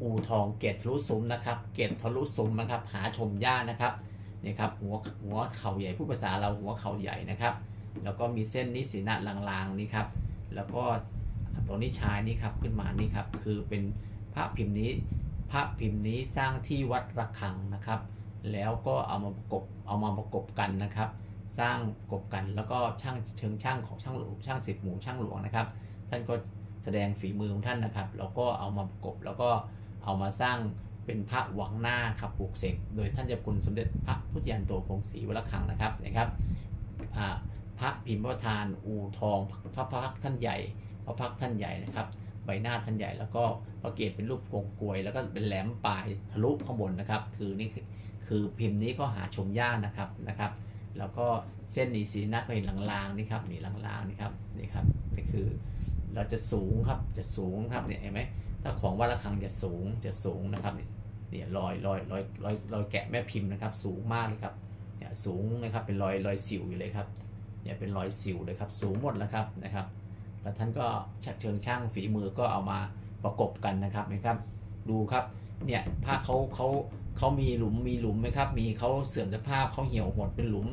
อูทองเกตทะลุซุ้มนะครับ เกตทะลุซุ้มนะครับ หาชมยากนะครับนี่ครับหัวหัวเข่าใหญ่ผู้ภาษาเราหัวเข่าใหญ่นะครับ แล้วก็มีเส้นนิสินะลางๆนี่ครับ แล้วก็ ตัวนี้ชายนี่ครับขึ้นมานี่ครับคือเป็นภาพพิมพ์นี้ภาพพิมพ์นี้สร้างที่วัดระฆังนะครับ แล้วก็เอามาประกบเอามาประกบกันนะครับ สร้างประกบกันแล้วก็ช่างเชิงช่างของช่างหลวงช่างสิบหมู่ช่างหลวงนะครับ ท่านก็แสดงฝีมือของท่านนะครับ แล้วก็เอามาประกบแล้วก็เอามาสร้างเป็นพระหวังหน้าครับปลูกเสกโดยท่านเจ้าคุณสมเด็จพระพุทธยานโตพงศรีวรคังนะครับนะครับพระพิมพ์ประธานอูทองพระพักท่านใหญ่ พระพักท่านใหญ่นะครับ ใบหน้าท่านใหญ่แล้วก็ประเกตเป็นรูปกงกวย แล้วก็เป็นแหลมปลายทะลุข้างบนนะครับ คือนี่คือพิมพ์นี้ก็หาชมยากนะครับนะครับ แล้วก็เส้นนีสีนักเห็นลางๆนี่ครับนี่ลางๆนี่ครับนี่ครับนี่คือเราจะสูงครับจะสูงครับเนี่ยเห็นไหมถ้าของวัดระฆังจะสูงจะสูงนะครับเนี่ยรอยรอยรอยรอยรอยแกะแม่พิมพ์นะครับ สูงมากเลยครับเนี่ยสูงนะครับเป็นรอยรอยสิวอยู่เลยครับเนี่ยเป็นรอยสิวเลยครับ สูงหมดแล้วครับนะครับ แล้วท่านก็ชักเชิงช่างฝีมือก็เอามาประกบกันนะครับนะครับ ดูครับเนี่ยผ้าเขาเขาเขามีหลุมมีหลุมไหมครับ มีเขาเสื่อมสภาพเขาเหี่ยวหดเป็นหลุม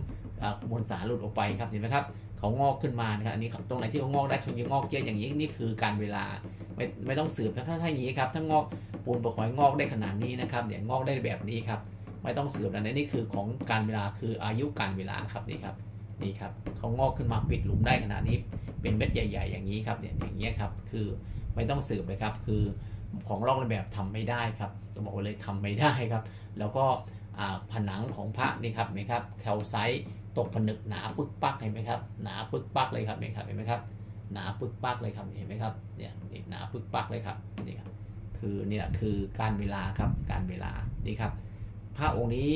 มวลสารหลุดออกไปครับเห็นไหมครับเขางอกขึ้นมานะครับอันนี้ตรงไหนที่เขางอกได้เขายังงอกเยอะอย่างนี้นี่คือการเวลาไม่ไม่ต้องสืบถ้าถ้าอย่างนี้ครับถ้างอกปูนปะหอยงอกได้ขนาดนี้นะครับเนี่ยงอกได้แบบนี้ครับไม่ต้องสืบนะนี่คือของการเวลาคืออายุการเวลาครับนี่ครับ นี่ครับเขางอกขึ้นมาปิดหลุมได้ขนาดนี้เป็นเม็ดใหญ่ ๆ อย่างนี้ครับเนี่ยอย่างเงี้ยครับคือไม่ต้องสืบเลยครับ คือของลอกในแบบทำไม่ได้ครับต้องบอกเลยทำไม่ได้ครับ แล้วก็ผนังของพระนี่ครับเห็นไหมครับแคลไซต์ตกผนึกหนาปึกปักเห็นไหมครับหนาปึกปักเลยครับเห็นไหมครับเห็นไหมครับหนาปึกปักเลยครับเห็นไหมครับเนี่ยหนาปึกปักเลยครับนี่ครับคือเนี่ยคือการเวลาครับการเวลานี่ครับพระองค์นี้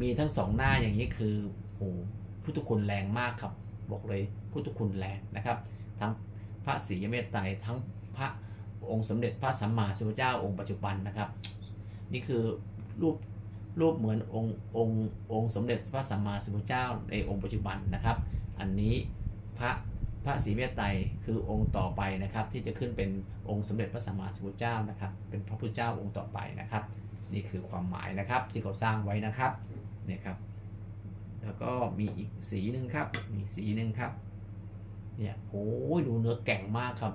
มีทั้งสองหน้าอย่างนี้คือโอ้ พุทธคุณแรงมากครับ บอกเลยพุทธคุณแรงนะครับ ทั้งพระศรีเมตไตรทั้งพระองค์สมเด็จพระสัมมาสัมพุทธเจ้าองค์ปัจจุบันนะครับ นี่คือรูปรูปเหมือนองค์องค์องค์สมเด็จพระสัมมาสัมพุทธเจ้าในองค์ปัจจุบันนะครับ อันนี้พระพระศรีเมตไตรคือองค์ต่อไปนะครับ ที่จะขึ้นเป็นองค์สมเด็จพระสัมมาสัมพุทธเจ้านะครับ เป็นพระพุทธเจ้าองค์ต่อไปนะครับ นี่คือความหมายนะครับที่เขาสร้างไว้นะครับนี่ครับ แล้วก็มีอีกสีหนึ่งครับ มีสีหนึ่งครับ เนี่ยโอ้ยดูเนื้อแก่งมากครับ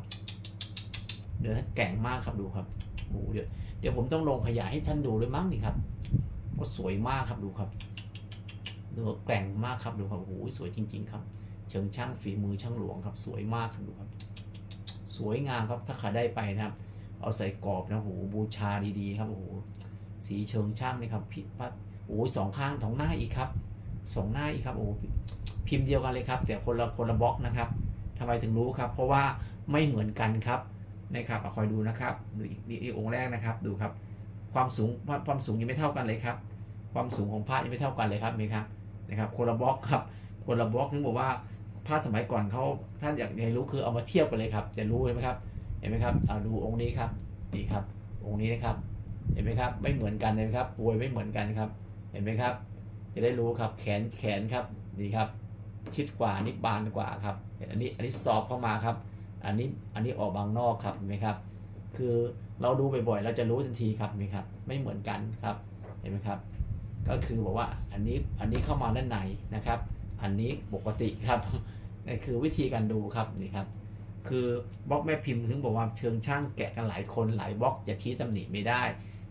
เนื้อแก่งมากครับดูครับโอ้เดี๋ยวเดี๋ยวผมต้องลงขยายให้ท่านดูเลยมั้งนี่ครับก็สวยมากครับดูครับเนื้อแก่งมากครับดูครับโอ้โหสวยจริง ๆ ครับ เชิงช่างฝีมือช่างหลวงครับ สวยมากครับดูครับ สวยงามครับถ้าใครได้ไปนะครับ เอาใส่กรอบนะโหบูชาดีๆ ครับโอ้โหสีเชิงช่างนี่ครับผิดพัดโอ้สองข้างของหน้าอีกครับ ส่งหน้าอีกครับโอ้พิมพ์เดียวกันเลยครับ แต่คนละคนละบล็อกนะครับทำไมถึงรู้ครับ เพราะว่าไม่เหมือนกันครับนะครับอคอยดูนะครับดูอีกองค์แรกนะครับ ดูครับ ความสูงความสูงยังไม่เท่ากันเลยครับ ความสูงของพระยังไม่เท่ากันเลยครับนไหมครับนะครับ คนละบล็อกครับ คนละบล็อกถึงบอกว่าพระสมัยก่อนเขาท่านอยากให้รู้คือเอามาเทียบกันเลยครับจะรู้เห็นไหมครับเห็นไหมครับเอาดูองค์นี้ครับนี่ครับ องค์นี้นะครับ เห็นไหมครับ ไม่เหมือนกันเลยครับป่วยไม่เหมือนกันครับ เห็นไหมครับ จะได้รู้ครับแขนแขนครับนี่ครับ ชิดกว่านี่บานกว่าครับอันนี้อันนี้สอบเข้ามาครับ อันนี้อันนี้ออกบางนอกครับเห็นไหมครับ คือเราดูบ่อยๆเราจะรู้ทันทีครับเห็นไหมครับ ไม่เหมือนกันครับเห็นไหมครับ ก็คือบอกว่าอันนี้อันนี้เข้ามาด้านในนะครับ อันนี้ปกติครับนี่คือวิธีการดูครับนี่ครับ คือบล็อกแม่พิมพ์ถึงบอกว่าเชิงช่างแกะกันหลายคนหลายบล็อกจะชี้ตำหนิไม่ได้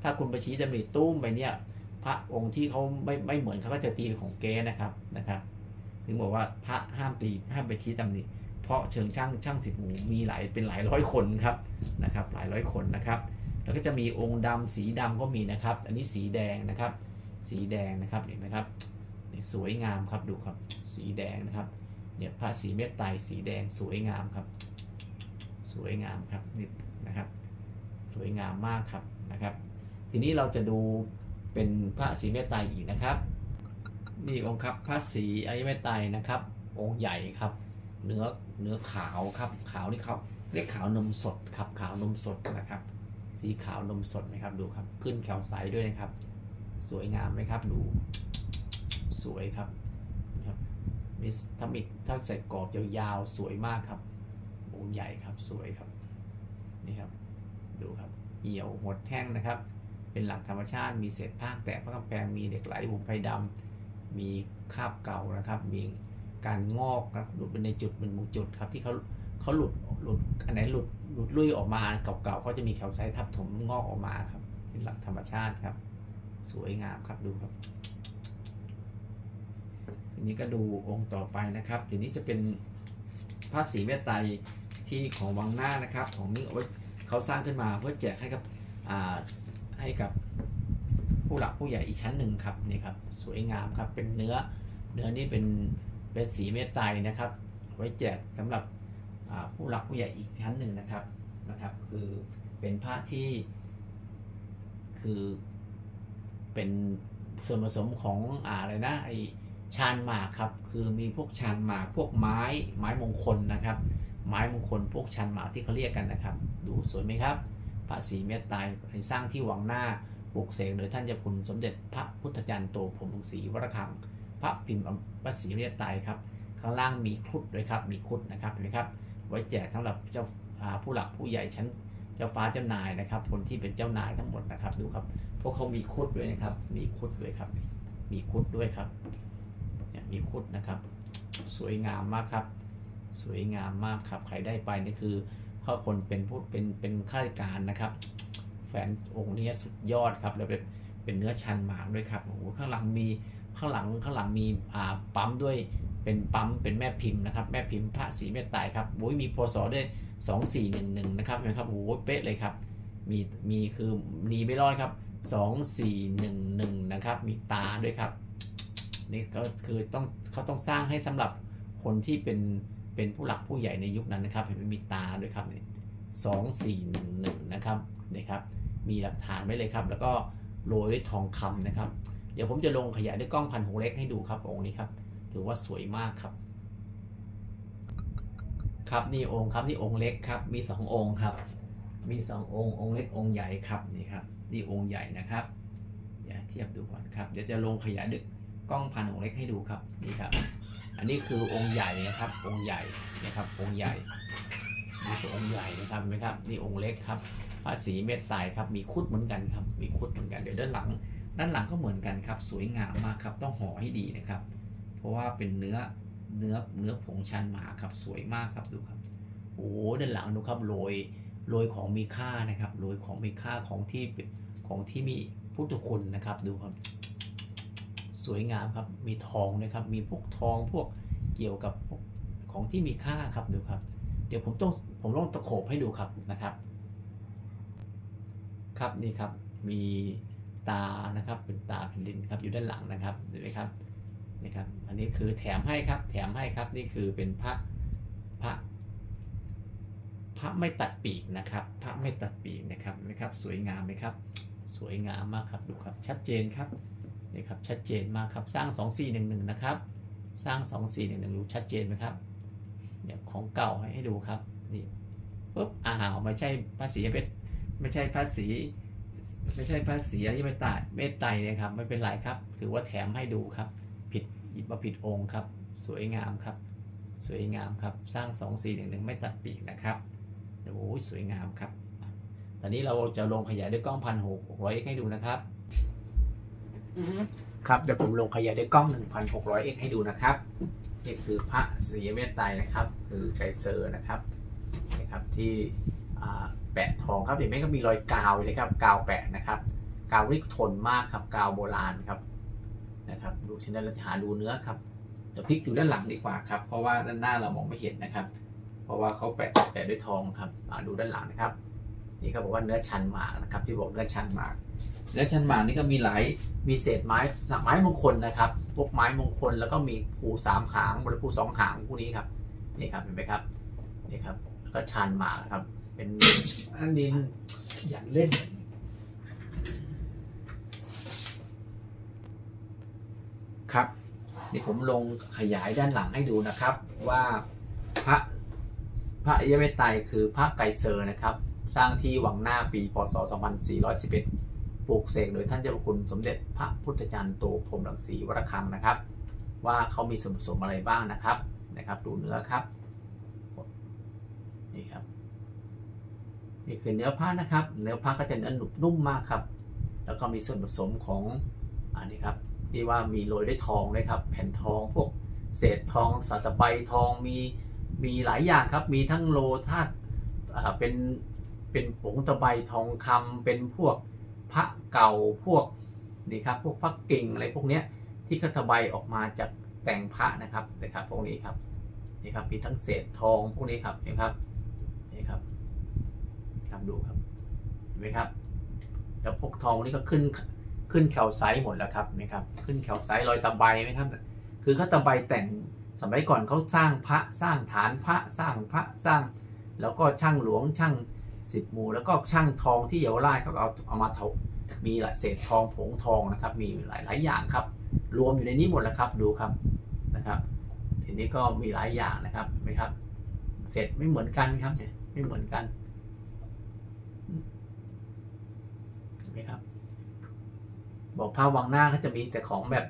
ถ้าคุณไปชี้ตำหนิตุ้มไปเนี่ย พระองค์ที่เขาไม่ไม่เหมือนเขาก็จะตีของเก๊นะครับนะครับ ถึงบอกว่าพระห้ามตีห้ามไปชี้ตำหนิเพราะเชิงช่างช่างสิบหมูมีหลายเป็นหลายร้อยคนครับนะครับ หลายร้อยคนนะครับ แล้วก็จะมีองค์ดำสีดำก็มีนะครับ อันนี้สีแดงนะครับ สีแดงนะครับเห็นไหมครับสวยงามครับดูครับ สีแดงนะครับเนี่ยพระสีเม็ดไตรสีแดงสวยงามครับ สวยงามครับนี่นะครับ สวยงามมากครับนะครับ ทีนี้เราจะดู เป็นพระสีเมตไตรอีกนะครับ นี่องค์ครับพระสีอริเมตไตรนะครับ องค์ใหญ่ครับเนื้อเนื้อขาวครับ ขาวนี่เขาเรียกขาวนมสดครับขาวนมสดนะครับ สีขาวนมสดนะครับดูครับ ขึ้นแขวใสด้วยนะครับ สวยงามไหมครับดู สวยครับครับมีถ้ามีถ้าใส่กรอบยาวๆสวยมากครับองค์ใหญ่ครับสวยครับนี่ครับ ดูครับเหี่ยวหดแห้งนะครับ เป็นหลักธรรมชาติมีเศษภาแตกพระกำแพงมีเหล็กไหลบุมไฟดำมีคราบเก่านะครับ มีการงอกครับหลุดเป็นในจุดเป็นมุจุดครับที่เขาเขาหลุดหลุดอันไหนหลุดหลุดลุยออกมาเก่าๆเขาจะมีแถวไซทับถมงอกออกมาครับ เป็นหลักธรรมชาติครับ สวยงามครับดูครับทีนี้ก็ดูองค์ต่อไปนะครับทีนี้จะเป็นพระศรีเมตไตรที่ของวังหน้านะครับ ของนี่เอาไว้เขาสร้างขึ้นมาเพื่อแจกให้กับอ่า ให้กับผู้หลักผู้ใหญ่อีกชั้นหนึ่งครับนี่ครับสวยงามครับเป็นเนื้อเนื้อนี่เป็นเป็นสีเมตไตรนะครับ ไว้แจกสำหรับผู้หลักผู้ใหญ่อีกชั้นหนึ่งนะครับนะครับ คือเป็นผ้าที่คือเป็นส่วนผสมของอ่าอะไรนะไอชานหมากครับ คือมีพวกชานหมากพวกไม้ไม้มงคลนะครับ ไม้มงคลพวกชานหมากที่เขาเรียกกันนะครับ ดูสวยไหมครับ พระศรีเมตไตรสร้างที่วังหน้าปลูกเสกโดยท่านเจ้าคุณสมเด็จพระพุทธจารย์โตพรหมศรีวรคัง พระพิมพ์พระศรีเมตไตรครับ ข้างล่างมีครุฑด้วยครับ มีครุฑนะครับเห็นไหมครับ ไว้แจกสำหรับเจ้าผู้หลักผู้ใหญ่ชั้นเจ้าฟ้าเจ้านายนะครับ คนที่เป็นเจ้านายทั้งหมดนะครับ ดูครับ พวกเขามีครุฑด้วยนะครับ มีครุฑด้วยครับ มีครุฑด้วยครับเนี่ยมีครุดนะครับ สวยงามมากครับ สวยงามมากครับ ใครได้ไปนี่คือ ข้อคนเป็นผู้เป็นเป็นข้าราชการนะครับ แฟนองค์นี้สุดยอดครับแล้วเป็นเป็นเนื้อชันหมากด้วยครับโอ้โหข้างหลังมีข้างหลังข้างหลังมีอ่าปั๊มด้วยเป็นปั๊มเป็นแม่พิมพ์นะครับ แม่พิมพ์พระศรีเมตไตรครับโอ้ยมีพศด้วย2411นะครับเห็นครับโอ้โหเป๊ะเลยครับ มีมีคือหนีไม่รอดครับ2411นะครับ มีตาด้วยครับนี่ก็คือต้องเขาต้องสร้างให้สำหรับคนที่เป็น เป็นผู้หลักผู้ใหญ่ในยุคนั้นนะครับ เห็นไหมมีตาด้วยครับนี่สองสี่หนึ่งหนึ่งนะครับนี่ครับ มีหลักฐานไว้เลยครับ แล้วก็โรยด้วยทองคำนะครับ เดี๋ยวผมจะลงขยายด้วยกล้องพันหกเล็กให้ดูครับองค์นี้ครับ ถือว่าสวยมากครับ ครับนี่องค์ครับนี่องค์เล็กครับ มีสององค์ครับ มีสององค์องค์เล็กองค์ใหญ่ครับนี่ครับนี่องค์ใหญ่นะครับเดี๋ยวเทียบดูก่อนครับ เดี๋ยวจะลงขยายดึกกล้องพันองค์เล็กให้ดูครับนี่ครับ อันนี้คือองค์ใหญ่นะครับ องค์ใหญ่นะครับ องค์ใหญ่นี่คือองค์ใหญ่นะครับเห็นไหมครับนี่องค์เล็กครับพระศรีเมตไตรครับมีคุดเหมือนกันครับ มีคุดเหมือนกันเดี๋ยวด้านหลัง ด้านหลังก็เหมือนกันครับ สวยงามมากครับต้องห่อให้ดีนะครับ เพราะว่าเป็นเนื้อเนื้อเนื้อผงชันหมาครับสวยมากครับดูครับโอ้ด้านหลังดูครับโรยโรยของมีค่านะครับโรยของมีค่าของที่ของที่มีพุทธคุณนะครับดูครับ สวยงามครับ มีทองนะครับ มีพวกทองพวกเกี่ยวกับของที่มีค่าครับดูครับ เดี๋ยวผมต้องผมต้องตะโขบให้ดูครับนะครับ ครับนี่ครับมีตานะครับเป็นตาแผ่นดินครับอยู่ด้านหลังนะครับเห็นไหมครับนะครับ อันนี้คือแถมให้ครับ แถมให้ครับนี่คือเป็นพระพระพระไม่ตัดปีกนะครับ พระไม่ตัดปีกนะครับนะครับ สวยงามไหมครับ สวยงามมากครับดูครับ ชัดเจนครับ นี่ครับชัดเจนมากครับสร้าง 2411 นะครับ สร้าง 2411ดูชัดเจนไหมครับเนี่ยของเก่าให้ดูครับนี่ปุ๊บอ้าวไม่ใช่ภาษีเป็นไม่ใช่ภาษีไม่ใช่ภาษีที่ไม่ตายเมตไตรนะครับไม่เป็นไรครับ ถือว่าแถมให้ดูครับ ผิดหยิบมาผิดองค์ครับ สวยงามครับ สวยงามครับ สร้าง 2411 ไม่ตัดปีกนะครับโอ้สวยงามครับ ตอนนี้เราจะลงขยายด้วยกล้องพันหกร้อยให้ดูนะครับ ครับเดี๋ยวผมลงขยายด้วยกล้อง 1,600 x ให้ดูนะครับนี่คือพระศรีเมตไตรนะครับ คือไกเซอร์นะครับนะครับที่แปะทองครับเห็นไหมก็มีรอยกาวเลยครับกาวแปะนะครับ กาวรักทนมากครับกาวโบราณครับนะครับดูชนิดเราจะหาดูเนื้อครับเดี๋ยวพลิกดูด้านหลังดีกว่าครับ เพราะว่าด้านหน้าเรามองไม่เห็นนะครับ เพราะว่าเขาแปะแปะด้วยทองครับอ่าดูด้านหลังนะครับ นี่เขาบอกว่าเนื้อชันหมากนะครับ ที่บอกเนื้อชันหมาก เนื้อชันหมากนี่ก็มีหลายมีเศษไม้สักไม้มงคลนะครับ พวกไม้มงคลแล้วก็มีภูสามหางบริภูสองหางพวกนี้ครับนี่ครับเห็นไหมครับนี่ครับแล้วก็ชันหมากครับ เป็นอันดินอย่างเล่นครับเดี๋ยวผมลงขยายด้านหลังให้ดูนะครับ ว่าพระพระอริยเมตไตรคือพระไกรเซอร์นะครับ สร้างที่วังหน้าปีพศ 2411ป ลูกเสกโดยท่านเจ้าคุณสมเด็จพระพุทธจารย์โตพรหมรังสีวรคังนะครับ ว่าเขามีส่วนผสมอะไรบ้างนะครับนะครับ ดูเนื้อครับนี่ครับนี่คือเนื้อผ้านะครับ เนื้อผ้าก็จะเนื้อหนุบนุ่มมากครับ แล้วก็มีส่วนผสมของอันนี้ครับที่ว่ามีโรยด้วยทองด้วยครับ แผ่นทองพวกเศษทองสัตะใบทองมีมีหลายอย่างครับ มีทั้งโลธาตุอ่าเป็นเป็นผงตะไบทองคำเป็นพวก พระเก่าพวกนี่ครับพวกพระเก่งอะไรพวกเนี้ยที่เขาตะไบออกมาจากแต่งพระนะครับนะครับพวกนี้ครับนี่ครับมีทั้งเศษทองพวกนี้ครับเห็นครับนี่ครับครับดูครับเห็นไหมครับ แล้วพวกทองพวกนี้ก็ขึ้นขึ้นแคลไซต์หมดแล้วครับนี่ครับขึ้นแคลไซต์รอยตะไบไหมครับ คือเขาตะไบแต่งสมัยก่อนเขาสร้างพระสร้างฐานพระสร้างพระสร้าง แล้วก็ช่างหลวงช่าง สิบหมู่แล้วก็ช่างทองที่เยาวราชเขาเอาเอามาถกมีหลายเศษทองผงทองนะครับ มีหลายหลายอย่างครับ รวมอยู่ในนี้หมดแล้วครับดูครับนะครับ ทีนี้ก็มีหลายอย่างนะครับเห็นไหมครับเสร็จไม่เหมือนกันครับเนี่ยไม่เหมือนกันเห็นไหมครับ บอกพระวังหน้าก็จะมีแต่ของแบบ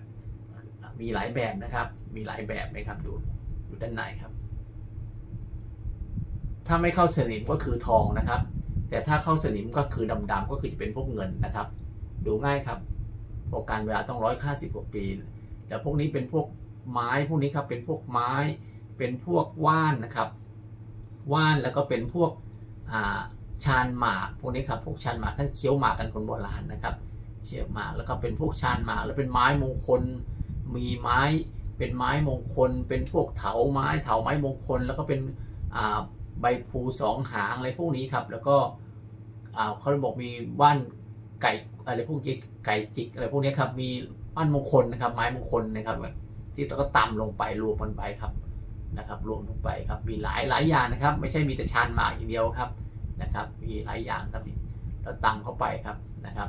มีหลายแบบนะครับ มีหลายแบบไหมครับดูดูด้านในครับ ถ้าไม่เข้าสนิมก็คือทองนะครับ แต่ถ้าเข้าสนิมก็คือดำๆก็คือจะเป็นพวกเงินนะครับ ดูง่ายครับโปรการเวลาต้องร้อยห้าสิบกว่าปีแล้วพวกนี้เป็นพวกไม้พวกนี้ครับเป็นพวกไม้เป็นพวกว่านนะครับ ว่านแล้วก็เป็นพวกาชานหมากพวกนี้ครับพวกชานหมากท่านเคี้ยวหมากกันคนโบราณนะครับเชี่ยวหมากแล้วก็เป็นพวกชานหมากแล้วเป็นไม้มงคล มีไม้เป็นไม้มงคล เป็นพวกเถาไม้เถาไม้มงคล แล้วก็เป็นอ่า ใบพลูสองหางอะไรพวกนี้ครับ แล้วก็เขาบอกมีว่านไก่อะไรพวกนี้ไก่จิกอะไรพวกนี้ครับ มีว่านมงคลนะครับ ไม้มงคลนะครับ ที่เราก็ตำลงไปรวมกันไปครับนะครับ รวมลงไปครับ มีหลายหลายอย่างนะครับ ไม่ใช่มีแต่ชานหมากอย่างเดียวครับนะครับ มีหลายอย่างครับแล้วตำเข้าไปครับนะครับ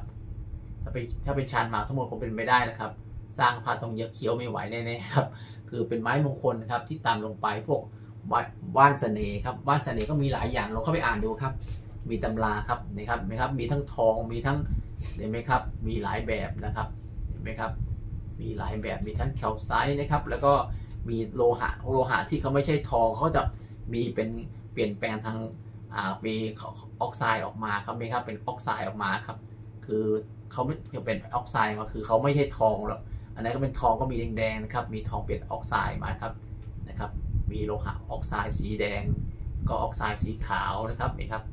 ถ้าเป็นถ้าเป็นชานหมากทั้งหมดคงเป็นไม่ได้นะครับ สร้างพระตรงเยอะเขียวไม่ไหวแน่ๆครับ คือเป็นไม้มงคลนะครับที่ตามลงไปพวก ว่านเสน่ห์ครับว่านเสน่ห์ก็มีหลายอย่างเราเข้าไปอ่านดูครับ มีตำราครับนี่ครับเห็นไหมครับมีทั้งทองมีทั้งเห็นไหมครับมีหลายแบบนะครับเห็นไหมครับมีหลายแบบมีทั้งแคลไซต์นะครับ แล้วก็มีโลหะโลหะที่เขาไม่ใช่ทองเขาจะมีเป็นเปลี่ยนแปลงทางอ่ามีออกไซด์ออกมาครับไหมครับเป็นออกไซด์ออกมาครับ คือเขาไม่เป็นออกไซด์มาคือเขาไม่ใช่ทองหรอกอันนั้นก็เป็นทองก็มีแดงๆนะครับมีทองเปลี่ยนออกไซด์มาครับนะครับ มีโลหะออกไซด์สีแดง ก็ออกไซด์สีขาวนะครับนี่ครับ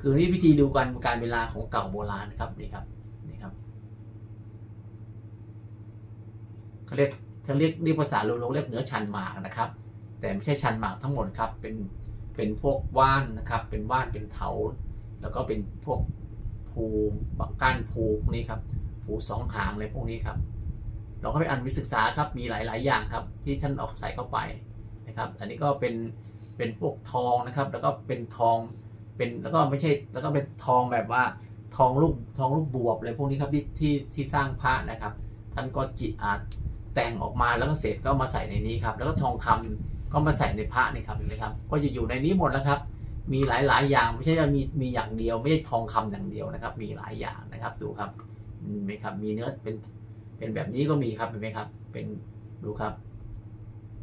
คือนี่วิธีดูการการเวลาของเก่าโบราณนะครับนี่ครับนี่ครับเขาเรียกเขาเรียกเรียกภาษาโลกเรียกเนื้อชันหมากนะครับ แต่ไม่ใช่ชันหมากทั้งหมดครับ เป็นเป็นพวกว่านนะครับ เป็นว่านเป็นเถาแล้วก็เป็นพวกภูบักก้านภูพวกนี้ครับภูสองหางอะไรพวกนี้ครับ เราก็ไปอ่านวิศึกษาครับมีหลาย ๆ อย่างครับที่ท่านออกใส่เข้าไปนะครับ อันนี้ก็เป็นเป็นพวกทองนะครับ แล้วก็เป็นทองเป็นแล้วก็ไม่ใช่แล้วก็เป็นทองแบบว่าทองลูกทองลูกบวบอะไรพวกนี้ครับที่ที่ที่สร้างพระนะครับ ท่านก็จิอาจแต่งออกมาแล้วก็เสร็จก็มาใส่ในนี้ครับแล้วก็ทองคำก็มาใส่ในพระนี่ครับเห็นไหมครับ ก็จะอยู่ในนี้หมดแล้วครับ มีหลายๆ อย่างไม่ใช่ว่ามีมีอย่างเดียว ไม่ใช่ทองคำอย่างเดียวนะครับ มีหลายอย่างนะครับดูครับเห็นไหมครับมีเนื้อเป็น เป็นแบบนี้ก็มีครับเห็นไหมครับ เป็นดูครับ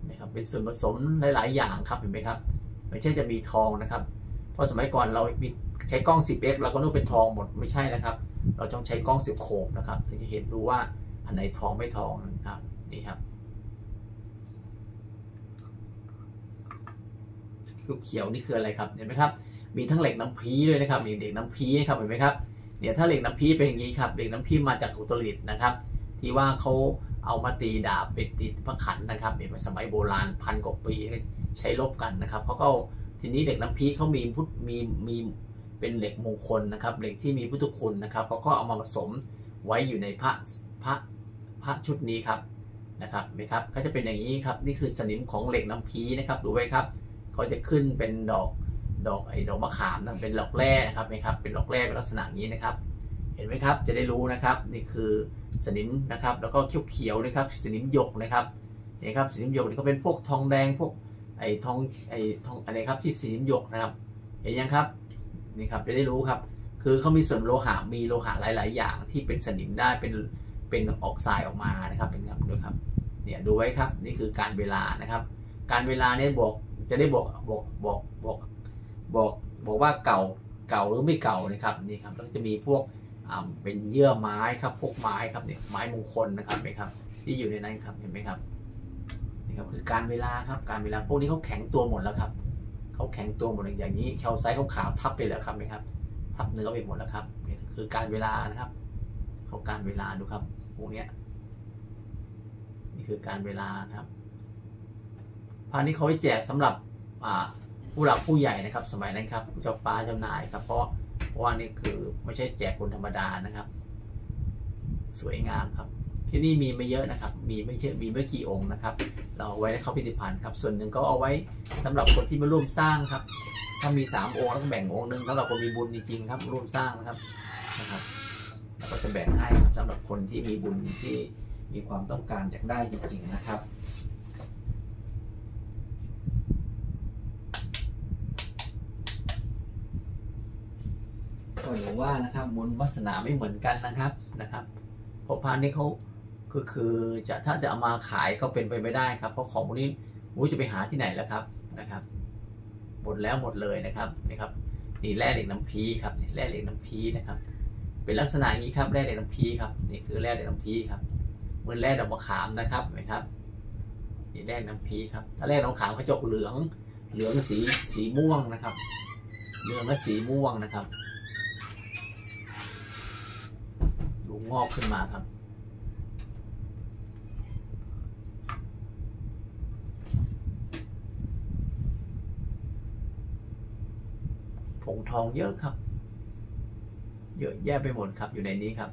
นะครับ เป็นส่วนผสมหลาย ๆ อย่างครับเห็นไหมครับ ไม่ใช่จะมีทองนะครับ เพราะสมัยก่อนเรามีใช้กล้อง 10x เราก็นึกเป็นทองหมดไม่ใช่นะครับ เราต้องใช้กล้อง 10โขบนะครับถึงจะเห็นดูว่าอันไหนทองไม่ทองนะครับนี่ครับเขียวนี่คืออะไรครับเห็นไหมครับมีทั้งเหล็กน้ำพีด้วยนะครับนี่เหล็กน้ำพีครับเห็นไหมครับเนี่ยถ้าเหล็กน้ำพีเป็นอย่างนี้ครับเหล็กน้ำพีมาจากอุตรดิตถ์นะครับ ที่ว่าเขาเอามาตีดาบเป็นตีพระขันนะครับเห็นไหมสมัยโบราณพันกว่าปีใช้ลบกันนะครับเขาก็ทีนี้เหล็กน้ำพีเขามีพุทธมีมีเป็นเหล็กมงคลนะครับ เหล็กที่มีพุทธคุณนะครับเขาก็เอามาผสมไว้อยู่ในพระพระพระชุดนี้ครับนะครับไหมครับก็จะเป็นอย่างนี้ครับนี่คือสนิมของเหล็กน้ำพีนะครับดูไว้ครับเขาจะขึ้นเป็นดอกดอกไอ้ดอกมะขามนะเป็นดอกแร่นะครับไหมครับเป็นดอกแร่เป็นลักษณะนี้นะครับ ห็นไหมครับ จะได้รู้นะครับ นี่คือสนิมนะครับ แล้วก็เขียวๆนะครับ สนิมหยกนะครับเห็นครับ สนิมหยกนี่ก็เป็นพวกทองแดงพวกไอ้ทองไอ้ทองอะไรครับที่สนิมหยกนะครับ เห็นยังครับนี่ครับจะได้รู้ครับ คือเขามีส่วนโลหะมีโลหะหลาย ๆ อย่างที่เป็นสนิมได้เป็นเป็นออกไซด์ออกมานะครับเป็นครับดูครับเนี่ยดูไว้ครับนี่คือการเวลานะครับ การเวลาเนี่ยบอกจะได้บอกบอกบอกบอกบอกบอกว่าเก่าเก่าหรือไม่เก่านะครับนี่ครับแล้วจะมีพวก เป็นเยื่อไม้ครับพวกไม้ครับเนี่ยไม้มงคลนะครับเนไหมครับ ที่อยู่ในนั้นครับเห็นไหมครับนี่ครับคือการเวลาครับการเวลาพวกนี้เขาแข็งตัวหมดแล้วครับเขาแข็งตัวหมดอย่างนี้แคลไซต์เขาขาวทับไปแล้วครับไหมครับทับเนื้อไปหมดแล้วครับนี่คือการเวลานะครับเขาการเวลาดูครับพวกนี้นี่คือการเวลานะครับพานี้เขาไว้แจกสำหรับผู้หลักผู้ใหญ่นะครับ สมัยนั้นครับเจ้าฟ้าเจ้านายครับเพราะ เพราะว่านี่คือไม่ใช่แจกคนธรรมดานะครับ สวยงามครับ ที่นี่มีไม่เยอะนะครับ มีไม่เช่มีไม่กี่องค์นะครับ เราเอาไว้ในเข้าพิพิธภัณฑ์ครับ ส่วนหนึ่งก็เอาไว้สำหรับคนที่มาร่วมสร้างครับ ถ้ามีสามองค์แล้วแบ่งองค์หนึ่งสำหรับคนมีบุญจริงๆครับ ร่วมสร้างนะครับนะครับแล้วก็จะแบ่งให้ครับสำหรับคนที่มีบุญที่มีความต้องการอยากได้จริงๆนะครับ ก็อย่างว่านะครับบุญวาสนาไม่เหมือนกันนะครับนะครับเพราะพานนี้เขาก็คือจะถ้าจะเอามาขายก็เป็นไปไม่ได้ครับ เพราะของพวกนี้รู้จะไปหาที่ไหนแล้วครับนะครับหมดแล้วหมดเลยนะครับนะครับนี่แร่เหล็กน้ำพีครับแร่เหล็กน้ำพีนะครับ เป็นลักษณะนี้ครับแร่เหล็กน้ำพีครับนี่คือแร่เหล็กน้ำพีครับเหมือนแร่ดอกมะขามนะครับนไหมครับนี่แร่น้ำพีครับถ้าแร่ดอกมะขามเขาจะเหลือง เหลืองสีสีม่วงนะครับเหลืองและสีม่วงนะครับ งอกขึ้นมาครับ ผงทองเยอะครับ เยอะแยะไปหมดครับอยู่ในนี้ครับ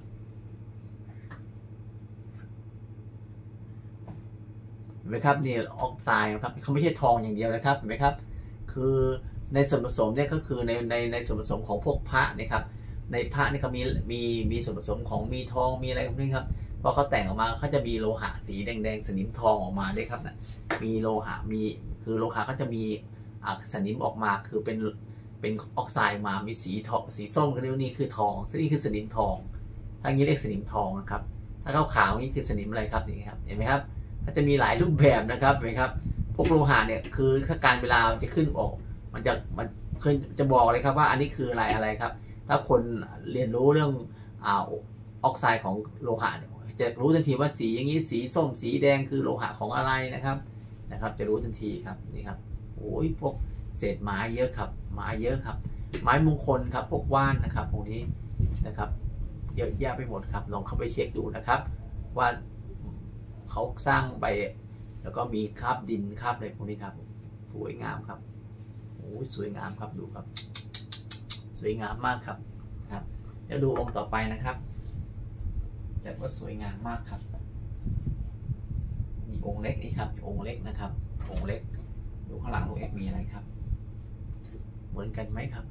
เห็นไหมครับนี่ออกไซด์นะครับเขาไม่ใช่ทองอย่างเดียวนะครับเห็นไหมครับ คือในส่วนผสมเนี่ยก็คือในในในส่วนผสมของพวกพระนะครับ ในพระนี่เขามีมีมีส่วนผสมของมีทองมีอะไรพวกนี้ครับพอเขาแต่งออกมาเขาจะมีโลหะสีแดงๆสนิมทองออกมาด้วยครับนะมีโลหะมีคือโลหะเขาจะมีสนิมออกมาคือเป็นเป็นออกไซด์มามีสีทองสีส้มก็นี่นี่คือทองซึ่งนี่คือสนิมทองทั้งนี้เรียกสนิมทองนะครับ ถ้าขาวขาวนี่คือสนิมอะไรครับนี่ครับเห็นไหมครับมันจะมีหลายรูปแบบนะครับเห็นไหมครับ พวกโลหะเนี่ยคือถ้าการเวลาจะขึ้นออก มันจะมันเคยจะบอกเลยครับว่าอันนี้คืออะไรอะไรครับ ถ้าคนเรียนรู้เรื่องออกไซด์ของโลหะจะรู้ทันทีว่าสีอย่างนี้สีส้มสีแดงคือโลหะของอะไรนะครับนะครับ จะรู้ทันทีครับนี่ครับโอ้ยพวกเศษไม้เยอะครับไม้เยอะครับ ไม้มงคลครับพวกว่านนะครับพวกนี้นะครับเยอะแยะไปหมดครับลองเข้าไปเช็คดูนะครับ ว่าเขาสร้างไปแล้วก็มีคราบดินคราบอะไรพวกนี้ครับ สวยงามครับโอ้ยสวยงามครับดูครับ สวยงามมากครับครับเดี๋ยวดูองค์ต่อไปนะครับจัดว่าสวยงามมากครับ มีองค์เล็กนี่ครับองค์เล็กนะครับ องค์เล็ก ดูข้างหลังลุงเอ็กมีอะไรครับ เหมือนกันไหมครับ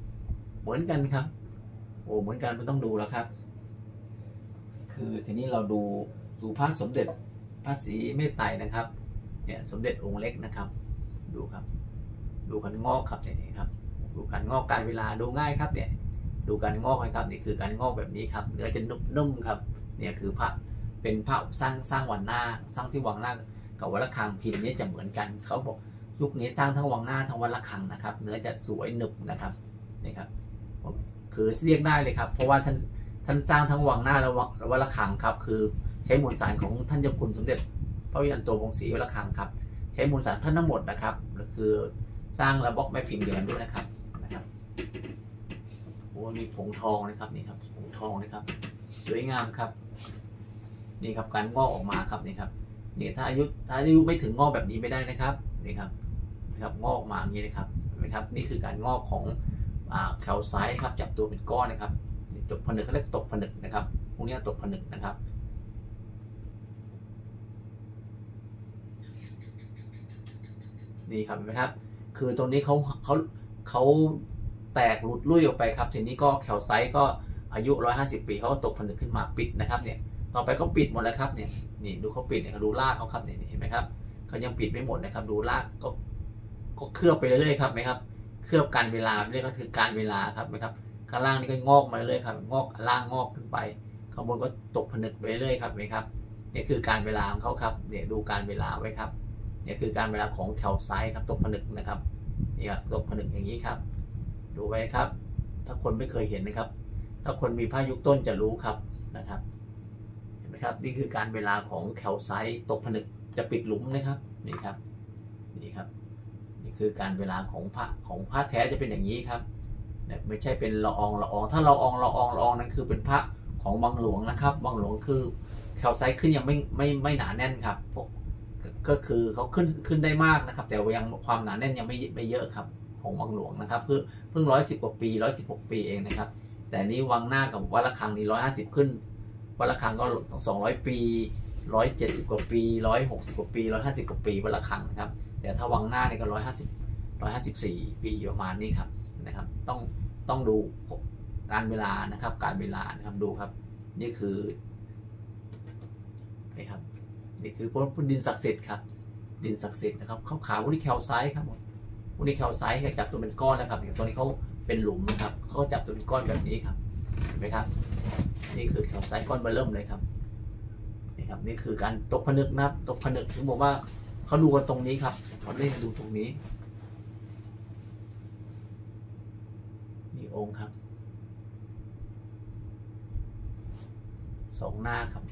เหมือนกันครับ โอ้เหมือนกันไม่ต้องดูแล้วครับ คือทีนี้เราดูดูพระสมเด็จพระศรีเมตไตรนะครับ เนี่ยสมเด็จองค์เล็กนะครับ ดูครับ ดูกันงอกครับเนี่ยครับ ดูการงอกการเวลาดูง่ายครับเนี่ยดูการงอกนะครับนี่คือการงอกแบบนี้ครับเนื้อจะนุ่มๆครับเนี่ยคือพระเป็นพระสร้างสร้างวันหน้าสร้างที่วังหน้ากับวัดระฆังพิมพ์นี้จะเหมือนกันเขาบอกยุคนี้สร้างทั้งวังหน้าทั้งวัดระฆังนะครับ เนื้อจะสวยหนึบนะครับนี่ครับคือเรียกได้เลยครับ เพราะว่าท่านท่านสร้างทั้งวังหน้าและวัดระฆังครับ คือใช้มวลสารของท่านเจ้าคุณสมเด็จพระวิญญาณโตวงศรีวัดระฆังครับ ใช้มวลสารท่านทั้งหมดนะครับก็คือสร้างระบอกแม่พิมพ์เดียวนด้วยนะครับ อ้มีผงทองนะครับนี่ครับผงทองนะครับ สวยงามครับ นี่ครับการงอกออกมาครับนี่ครับนี่ถ้าอายุถ้าอายุไม่ถึงงอกแบบนี้ไม่ได้นะครับนี่ครับนะครับงอกออกมาอย่างนี้นะครับเห็นไหมครับ นี่คือการงอกของอ่าแคลไซต์ครับจับตัวเป็นก้อนนะครับตกผนึกเขาเรียกตกผนึกนะครับพวกนี้ตกผนึกนะครับนี่ครับเห็นไหมครับ คือตรงนี้เขาเขาเขา แตกหลุดลุ่ยออกไปครับทีนี้ก็แคลไซต์ก็อายุ 150 ปีเขาก็ตกผนึกขึ้นมาปิดนะครับเนี่ยต่อไปเขาปิดหมดแล้วครับเนี่ยนี่ดูเขาปิดเนี่ยดูรากเขาครับเนี่ยเห็นไหมครับเขายังปิดไม่หมดนะครับดูรากก็ก็เคลือบไปเรื่อยๆครับไหมครับเคลือบการเวลาเรียกก็คือการเวลาครับไหมครับข้างล่างนี่ก็งอกมาเรื่อยๆครับงอกล่างงอกขึ้นไปข้างบนก็ตกผนึกไปเรื่อยๆครับไหมครับนี่คือการเวลาของเขาครับเนี่ยดูการเวลาไว้ครับนี่คือการเวลาของแคลไซต์ครับตกผนึกนะครับนี่ครับตกผนึกอย่างนี้ครับ ดูไว้ครับ ถ้าคนไม่เคยเห็นนะครับ ถ้าคนมีผ้ายุคต้นจะรู้ครับนะครับ เห็นไหมครับ นี่คือการเวลาของแคลไซต์ตกผนึกจะปิดหลุมนะครับ นี่ครับ นี่ครับ นี่คือการเวลาของผ้าของผ้าแท้จะเป็นอย่างนี้ครับไม่ใช่เป็นละอองละออง ถ้าละอองละอองละอองนั้นคือเป็นพระของบางหลวงนะครับ บางหลวงคือแคลไซต์ขึ้นยังไม่ไม่ไม่หนาแน่นครับพวกก็คือเขาขึ้นขึ้นได้มากนะครับ แต่ยังความหนาแน่นยังไม่ไม่เยอะครับ งวังหลวงนะครับเพิ่งเพิ่งร้อยสิบกว่าปีร้อยสิบหกปีเองนะครับ แต่นี้วังหน้ากับวัดระฆังนี่ร้อยห้าสิบขึ้นวัดระฆังก็สองร้อยปีร้อยเจ็ดสิบกว่าปีร้อยหกสิบกว่าปีร้อยห้าสิบกว่าปีวัดระฆังนะครับ แต่ถ้าวังหน้านี่ก็ร้อยห้าสิบร้อยห้าสิบสี่ปีประมาณนี้ครับนะครับ ต้องต้องดูการเวลานะครับ การเวลานะครับดูครับ นี่คือนี่ครับนี่คือพวกดินศักดิ์สิทธิ์ครับดินศักดิ์สิทธิ์นะครับขาวๆพวกนี้แคลไซต์ครับผม พวกนี้แคลไซต์จับตัวเป็นก้อนนะครับอย่างตัวนี้เขาเป็นหลุมนะครับเขาจับตัวเป็นก้อนแบบนี้ครับเห็นไหมครับ นี่คือแคลไซต์ก้อนเบอร์เริ่มเลยครับนี่ครับนี่คือการตกผนึกนะครับตกผนึกถึงบอกว่าเขาดูกันตรงนี้ครับเขาเล่นดูตรงนี้นี่องค์ครับสองหน้าครับ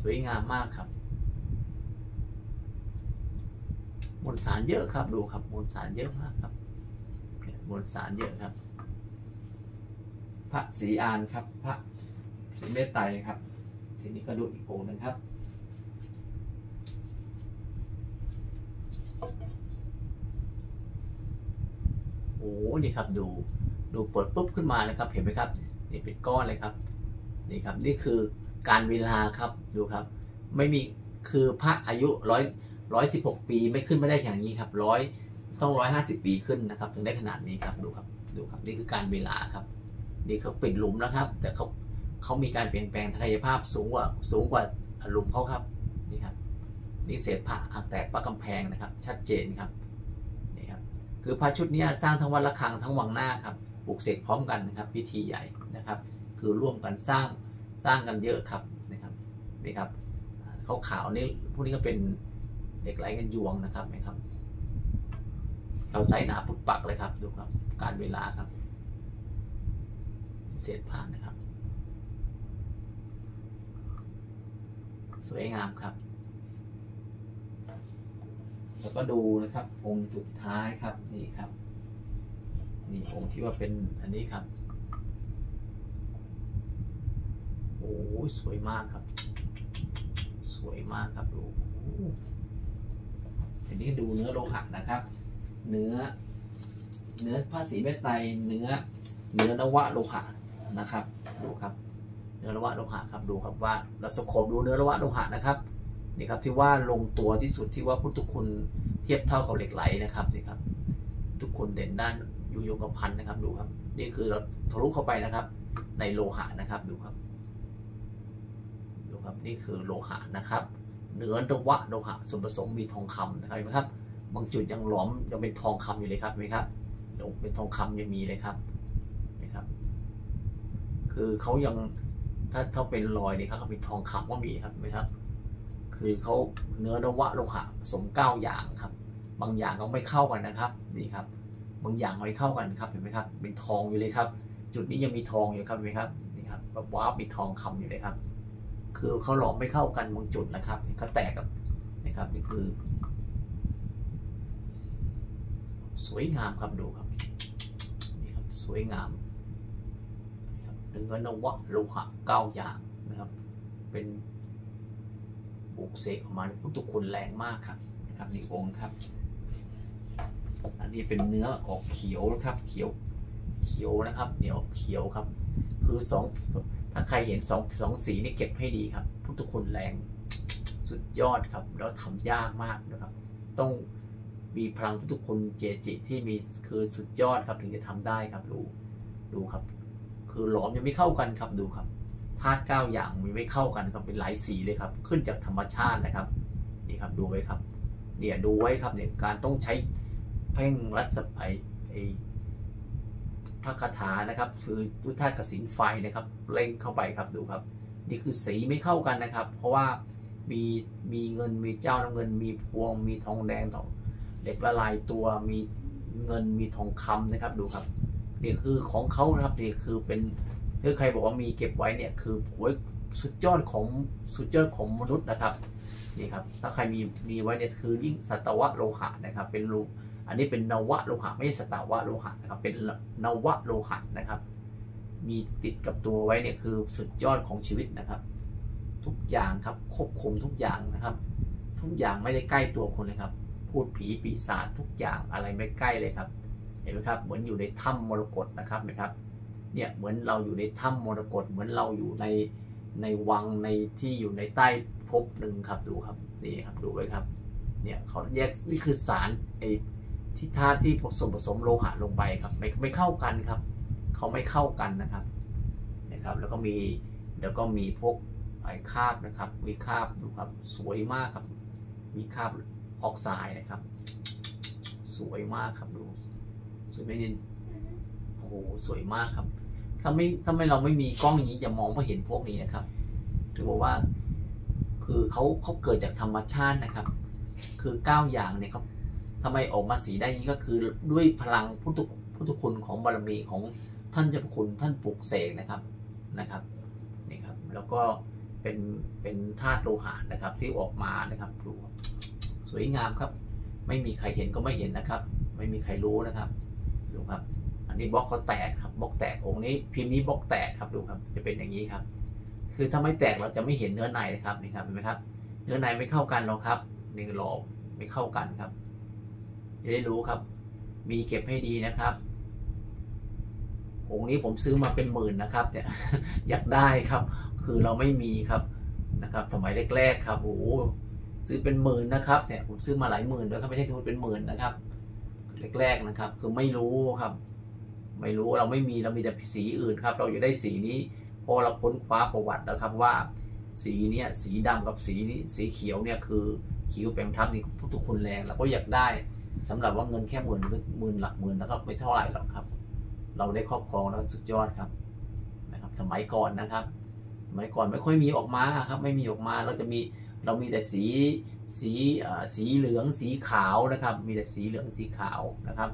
สวยงามมากครับ มวลสารเยอะครับดูครับมวลสารเยอะมากครับมวลสารเยอะครับ พระศรีอานครับ พระศรีเมตไตรครับ ทีนี้ก็ดูอีกองค์หนึ่งครับโอ้นี่ครับดูดูเปิดปุ๊บขึ้นมานะครับ เห็นไหมครับ นี่เป็นก้อนเลยครับ นี่ครับ นี่คือการเวลาครับดูครับ ไม่มีคือพระอายุร้อย ร้อยสิบหกปีไม่ขึ้นไม่ได้อย่างนี้ครับร้อยต้องร้อยห้าสิบปีขึ้นนะครับ ถึงได้ขนาดนี้ครับดูครับดูครับนี่คือการเวลาครับนี่เขาปิดหลุมแล้วครับ แต่เขาเขามีการเปลี่ยนแปลงทางกายภาพสูงกว่าสูงกว่าหลุมเขาครับนี่ครับนี่เศษพระหักแตกปะกำแพงนะครับ ชัดเจนครับนี่ครับคือพระชุดนี้สร้างทั้งวัดระฆังทั้งวังหน้าครับปลูกเสกพร้อมกันนะครับ พิธีใหญ่นะครับ คือร่วมกันสร้างสร้างกันเยอะครับนะครับนี่ครับขาขาวๆนี่พวกนี้ก็เป็น เหล็กไหลกันยวงนะครับนะครับ เราใส่หนาปึกปักเลยครับ ดูครับ การเวลาครับ เศษผ้านะครับ สวยงามครับ แล้วก็ดูนะครับ องค์สุดท้ายครับนี่ครับ นี่องค์ที่ว่าเป็นอันนี้ครับโอ้ยสวยมากครับ สวยมากครับดู ทีนี้ดูเนื้อโลหะนะครับ เนื้อ เนื้อผ้าสีเมตไตเนื้อ เนื้อนวะโลหะนะครับ ดูครับ เนื้อระวะโลหะครับ ดูครับว่าเราสโคบดูเนื้อระวะโลหะนะครับ นี่ครับที่ว่าลงตัวที่สุดที่ว่าพุทธคุณเทียบเท่ากับเหล็กไหลนะครับนี่ครับ ทุกคนเด่นด้านยูโยงพันนะครับ ดูครับ นี่คือเราทะลุเข้าไปนะครับ ในโลหะนะครับ ดูครับ ดูครับ นี่คือโลหะนะครับ เนื้อระวะโลหะส่วนผสมมีทองคำนะครับเห็นไหมครับ บางจุดยังหลอมยังเป็นทองคำอยู่เลยครับเห็นไหมครับเป็นทองคำยังมีเลยครับนะครับ คือเขายังถ้าถ้าเป็นรอยนี่ครับเขาเป็นทองคำก็มีครับเห็นไหมครับ คือเขาเนื้อนวะโลหะผสมเก้าอย่างครับ บางอย่างก็ไม่เข้ากันนะครับนี่ครับ บางอย่างไม่เข้ากันครับเห็นไหมครับ เป็นทองอยู่เลยครับ จุดนี้ยังมีทองอยู่ครับเห็นไหมครับนี่ครับแบบว้าวมีทองคำอยู่เลยครับ คือเขาหลอมไม่เข้ากันบางจุดนะครับเขาแตกกับนะครับนี่คือ สวยงามครับดูครับนี่ครับสวยงามนะครับเนื้อนวะโลหะเก้าอย่างนะครับ เป็นบุกเสกออกมาพุทธคุณแรงมากครับนะครับนี่องค์ครับ อันนี้เป็นเนื้อออกเขียวนะครับ เขียวเขียวนะครับเนี่ยออกเขียวครับ คือสอง ถ้าใครเห็นสองสองสีนี่เก็บให้ดีครับพุทธคุณแรงสุดยอดครับแล้วทำยากมากนะครับ ต้องมีพลังพุทธคุณเจจิที่มีคือสุดยอดครับถึงจะทำได้ครับดูดูครับ คือหลอมยังไม่เข้ากันครับดูครับธาตุเก้าอย่างมีไม่เข้ากันครับเป็นหลายสีเลยครับ ขึ้นจากธรรมชาตินะครับนี่ครับดูไว้ครับ เนี่ยดูไว้ครับเนี่ยการต้องใช้เพ่งรัศไอไอ พระคาถานะครับ คือพุทธากสินไฟนะครับเล่งเข้าไปครับดูครับ นี่คือสีไม่เข้ากันนะครับ เพราะว่ามีมีเงินมีเจ้าน้ำเงิน มีพวงมีทองแดงทองเหล็กละลายตัวมีเงินมีทองคำนะครับดูครับนี่คือของเขานะครับนี่คือเป็นถ้าใครบอกว่ามีเก็บไว้เนี่ยคือโอ้ยสุดยอดของสุดยอดของมนุษย์นะครับนี่ครับถ้าใครมีมีไว้เนี่ยคือยิ่งสัตวะโลหะนะครับ เป็นรู อันนี้เป็นนวะโลหะไม่ใช่สตาวะโลหะนะครับ เป็นนวะโลหะนะครับ มีติดกับตัวไว้เนี่ยคือสุดยอดของชีวิตนะครับ ทุกอย่างครับควบคุมทุกอย่างนะครับ ทุกอย่างไม่ได้ใกล้ตัวคนเลยครับ พูดผีปีศาจทุกอย่างอะไรไม่ใกล้เลยครับ เห็นไหมครับ เหมือนอยู่ในถ้ำมรกตนะครับเห็นไหมครับ เนี่ยเหมือนเราอยู่ในถ้ำมรกตเหมือนเราอยู่ในในวังในที่อยู่ในใต้ภพหนึ่งครับดูครับนี่ครับดูไว้ครับ เนี่ยเขาแยกนี่คือสารไอ ที่ธาตุที่ผสมผสมโลหะลงไปครับ ไม่ไม่เข้ากันครับ เขาไม่เข้ากันนะครับนะครับ แล้วก็มีแล้วก็มีพวกไอ้คาบนะครับ มีคาบดูครับสวยมากครับ มีคาบออกไซด์นะครับ สวยมากครับดูสวยไหมนินโอ้โหสวยมากครับ ถ้าไม่ถ้าไม่เราไม่มีกล้องอย่างนี้จะมองไม่เห็นพวกนี้นะครับถือว่า คือเขาเขาเกิดจากธรรมชาตินะครับ คือเก้าอย่างเนี่ยครับ ทำไมออกมาสีได้นี้ก็คือด้วยพลังพุทธพุทธคุณของบารมีของท่านเจ้าพระคุณท่านปลุกเสกนะครับนะครับนี่ครับ แล้วก็เป็นเป็นธาตุโลหะนะครับ ที่ออกมานะครับดูสวยงามครับ ไม่มีใครเห็นก็ไม่เห็นนะครับ ไม่มีใครรู้นะครับดูครับ อันนี้บล็อกเขาแตกครับบล็อกแตกองค์นี้พิมพ์นี้บล็อกแตกครับดูครับ จะเป็นอย่างนี้ครับ คือถ้าไม่แตกเราจะไม่เห็นเนื้อในนะครับนี่ครับเห็นไหมครับ เนื้อในไม่เข้ากันหรอกครับนี่หลอมไม่เข้ากันครับ จะได้รู้ครับ มีเก็บให้ดีนะครับองค์นี้ผมซื้อมาเป็นหมื่นนะครับเนี่ยอยากได้ครับ คือเราไม่มีครับนะครับ สมัยแรกๆครับโอ้ซื้อเป็นหมื่นนะครับเนี่ยผมซื้อมาหลายหมื่นด้วยครับไม่ใช่ทุนเป็นหมื่นนะครับแรกๆนะครับ คือไม่รู้ครับ ไม่รู้เราไม่มีเรามีแต่สีอื่นครับ เราอยากได้สีนี้พอเราค้นคว้าประวัติแล้วครับว่าสีเนี้ยสีดำกับสีนี้สีเขียวเนี่ยคือคิวแปมทับนี่ทุกคนแรงเราก็อยากได้ สำหรับว่าเงินแค่หมื่นหมื่นหลักหมื่นแล้วก็ไม่เท่าไหร่หรอกครับ เราได้ครอบครองแล้วสุดยอดครับนะครับ สมัยก่อนนะครับสมัยก่อนไม่ค่อยมีออกมาครับ ไม่มีออกมาเราจะมีเรามีแต่สีสีสีเหลืองสีขาวนะครับ มีแต่สีเหลืองสีขาวนะครับ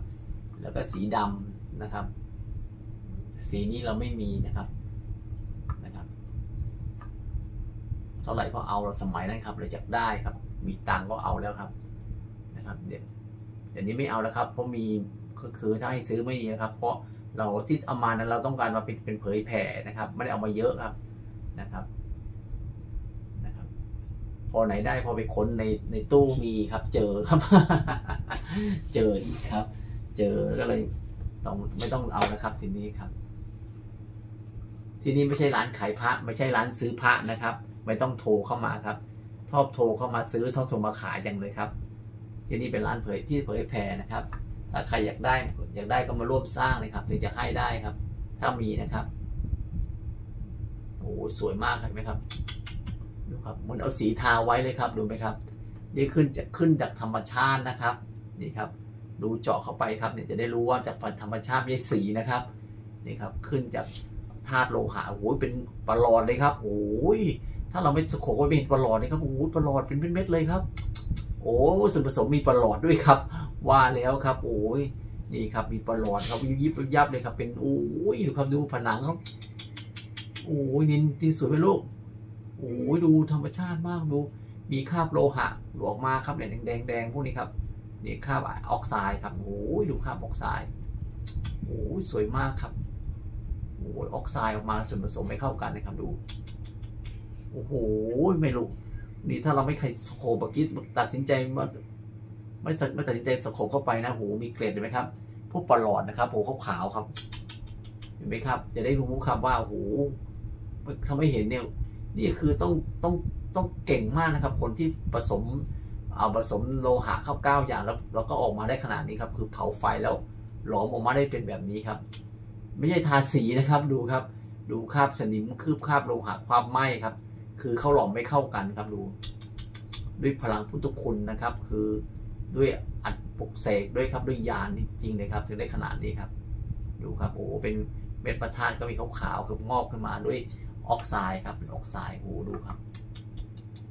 แล้วก็สีดำนะครับ สีนี้เราไม่มีนะครับนะครับ เท่าไหร่ก็เอาเราสมัยนั้นครับเราอยากได้ครับ มีตังก็เอาแล้วครับนะครับเดี๋ยว เดี๋ยวนี้ไม่เอาแล้วครับ เพราะมีคือถ้าให้ซื้อไม่ดีนะครับ เพราะเราที่เอามานั้นเราต้องการมาเป็นเป็นเผยแผ่นะครับ ไม่ได้เอามาเยอะครับนะครับนะครับ พอไหนได้พอไปค้นในในตู้มีครับ เจอครับ เจออีกครับ เจอก็เลยต้องไม่ต้องเอานะครับทีนี้ครับ ที่นี่ไม่ใช่ร้านขายพระ ไม่ใช่ร้านซื้อพระนะครับ ไม่ต้องโทรเข้ามาครับชอบโทรเข้ามาซื้อชอบโทรมาขายอย่างเลยครับ ที่นี่เป็นร้านเผยที่เผยแพร่นะครับ ถ้าใครอยากได้อยากได้ก็มาร่วมสร้างเลยครับ ถึงจะให้ได้ครับ ถ้ามีนะครับโอ้สวยมากเห็นไหมครับดูครับมันเอาสีทาไว้เลยครับดูไหมครับ นี่ขึ้นจะขึ้นจากธรรมชาตินะครับนี่ครับ ดูเจาะเข้าไปครับเนี่ยจะได้รู้ว่าจากธรรมชาติไม่สีนะครับนี่ครับขึ้นจากธาตุโลหะโอ้ยเป็นปลอดเลยครับโอ้ยถ้าเราไม่สโคบไว้ไม่เห็นปลอดเลยครับโอ้ยปลอดเป็นเม็ดเลยครับ โอ้ส่วนผสมมีประหลอดด้วยครับ ว่าแล้วครับ โอ้ยนี่ครับมีประหลอดครับยิบยับเลยครับ เป็นโอ้ยดูครับดูผนังครับโอ้ยนินนินสวยไหมลูกโอ้ยดูธรรมชาติมากดู มีคราบโลหะหลวออกมาครับเนี่ยแดงๆแดงพวกนี้ครับนี่คราบออกไซด์ครับโอ้ยดูคราบออกไซด์โอ้ยสวยมากครับโอ้ยออกไซด์ออกมาส่วนผสมไม่เข้ากันนะครับดูโอ้โหไม่รู้ นี่ถ้าเราไม่ใครสโคบเมื่อกี้ตัดสินใจมาไม่ไม่ตัดสินใจสโคบเข้าไปนะโหมีเกรดเห็นไหมครับ พวกปลอดนะครับโหขาวๆครับ เห็นไหมครับ จะได้รู้ครับว่าโหถ้าไม่เห็นเนี่ยนี่คือต้องต้องต้องเก่งมากนะครับ คนที่ผสมเอาผสมโลหะเข้าเก้าอย่างแล้วแล้วก็ออกมาได้ขนาดนี้ครับ คือเผาไฟแล้วหลอมออกมาได้เป็นแบบนี้ครับ ไม่ใช่ทาสีนะครับดูครับ ดูคราบสนิมคืบคราบโลหะความไหม้ครับ คือเขาหลอมไม่เข้ากันครับดู ด้วยพลังพุทธคุณนะครับ คือด้วยอัดปลุกเสกด้วยครับด้วยยานจริงๆเลยครับถึงได้ขนาดนี้ครับดูครับโอ้เป็นเม็ดประธานก็มีขาวๆคืองอกขึ้นมาด้วยออกไซด์ครับเป็นออกไซด์โอ้ดูครับ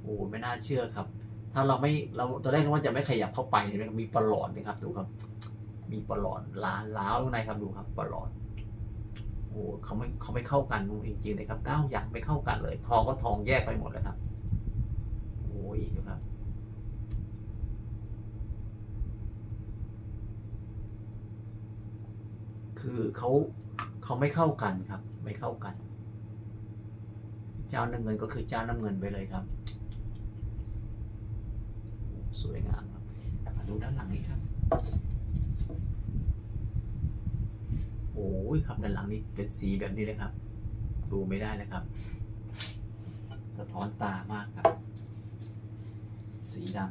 โอ้ไม่น่าเชื่อครับ ถ้าเราไม่เราตอนแรกว่าจะไม่ขยับเข้าไปเห็นไหมครับมีปลอดนะครับดูครับ มีปลอดล้านล้าวข้างในครับดูครับปลอด โอ้เขาไม่เขาไม่เข้ากันจริงๆเลยครับเก้าอย่างไม่เข้ากันเลย ทองก็ทองแยกไปหมดเลยครับโอ้ยดูครับคือเขาเขาไม่เข้ากันครับ ไม่เข้ากัน เจ้าน้ำเงินก็คือเจ้าน้ำเงินไปเลยครับ สวยงามครับมาดูด้านหลังนี้ครับ โอ้ยครับด้านหลังนี้เป็นสีแบบนี้เลยครับ ดูไม่ได้นะครับ สะท้อนตามากครับ สีดำ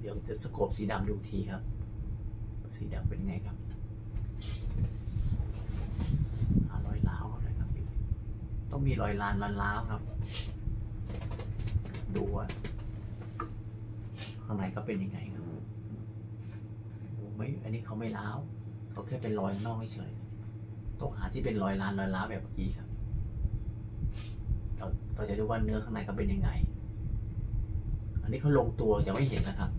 เดี๋ยวจะสโคบสีดำดูทีครับ สีดำเป็นไงครับรอยล้าวอะไรครับ ต้องมีรอยลานล้าวครับ ดูว่าข้างในก็เป็นยังไง ไม่อันนี้เขาไม่ล้าวเขาแค่เป็นรอยข้างนอกเฉยต้องหาที่เป็นรอยลานรอยล้าวแบบเมื่อกี้ครับ เราเราจะดูว่าเนื้อข้างในเขาเป็นยังไง อันนี้เขาลงตัวจะไม่เห็นนะครับ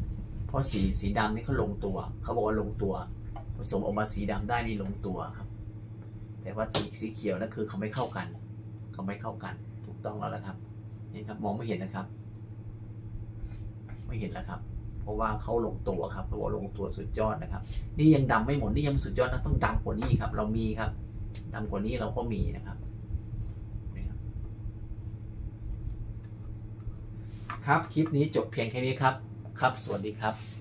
เพราะสีสีดำนี่เขาลงตัว เขาบอกว่าลงตัว ผสมออกมาสีดำได้นี่ลงตัวครับ แต่ว่าสีสีเขียวนั่นคือเขาไม่เข้ากัน เขาไม่เข้ากัน ถูกต้องแล้วนะครับ นี่ครับมองไม่เห็นนะครับ ไม่เห็นแล้วครับ เพราะว่าเขาลงตัวครับเขาบอกลงตัวสุดยอดนะครับ นี่ยังดำไม่หมดนี่ยังสุดยอดนะต้องดำกว่านี้ครับ เรามีครับดำกว่านี้เราก็มีนะครับครับ คลิปนี้จบเพียงแค่นี้ครับ ครับ สวัสดีครับ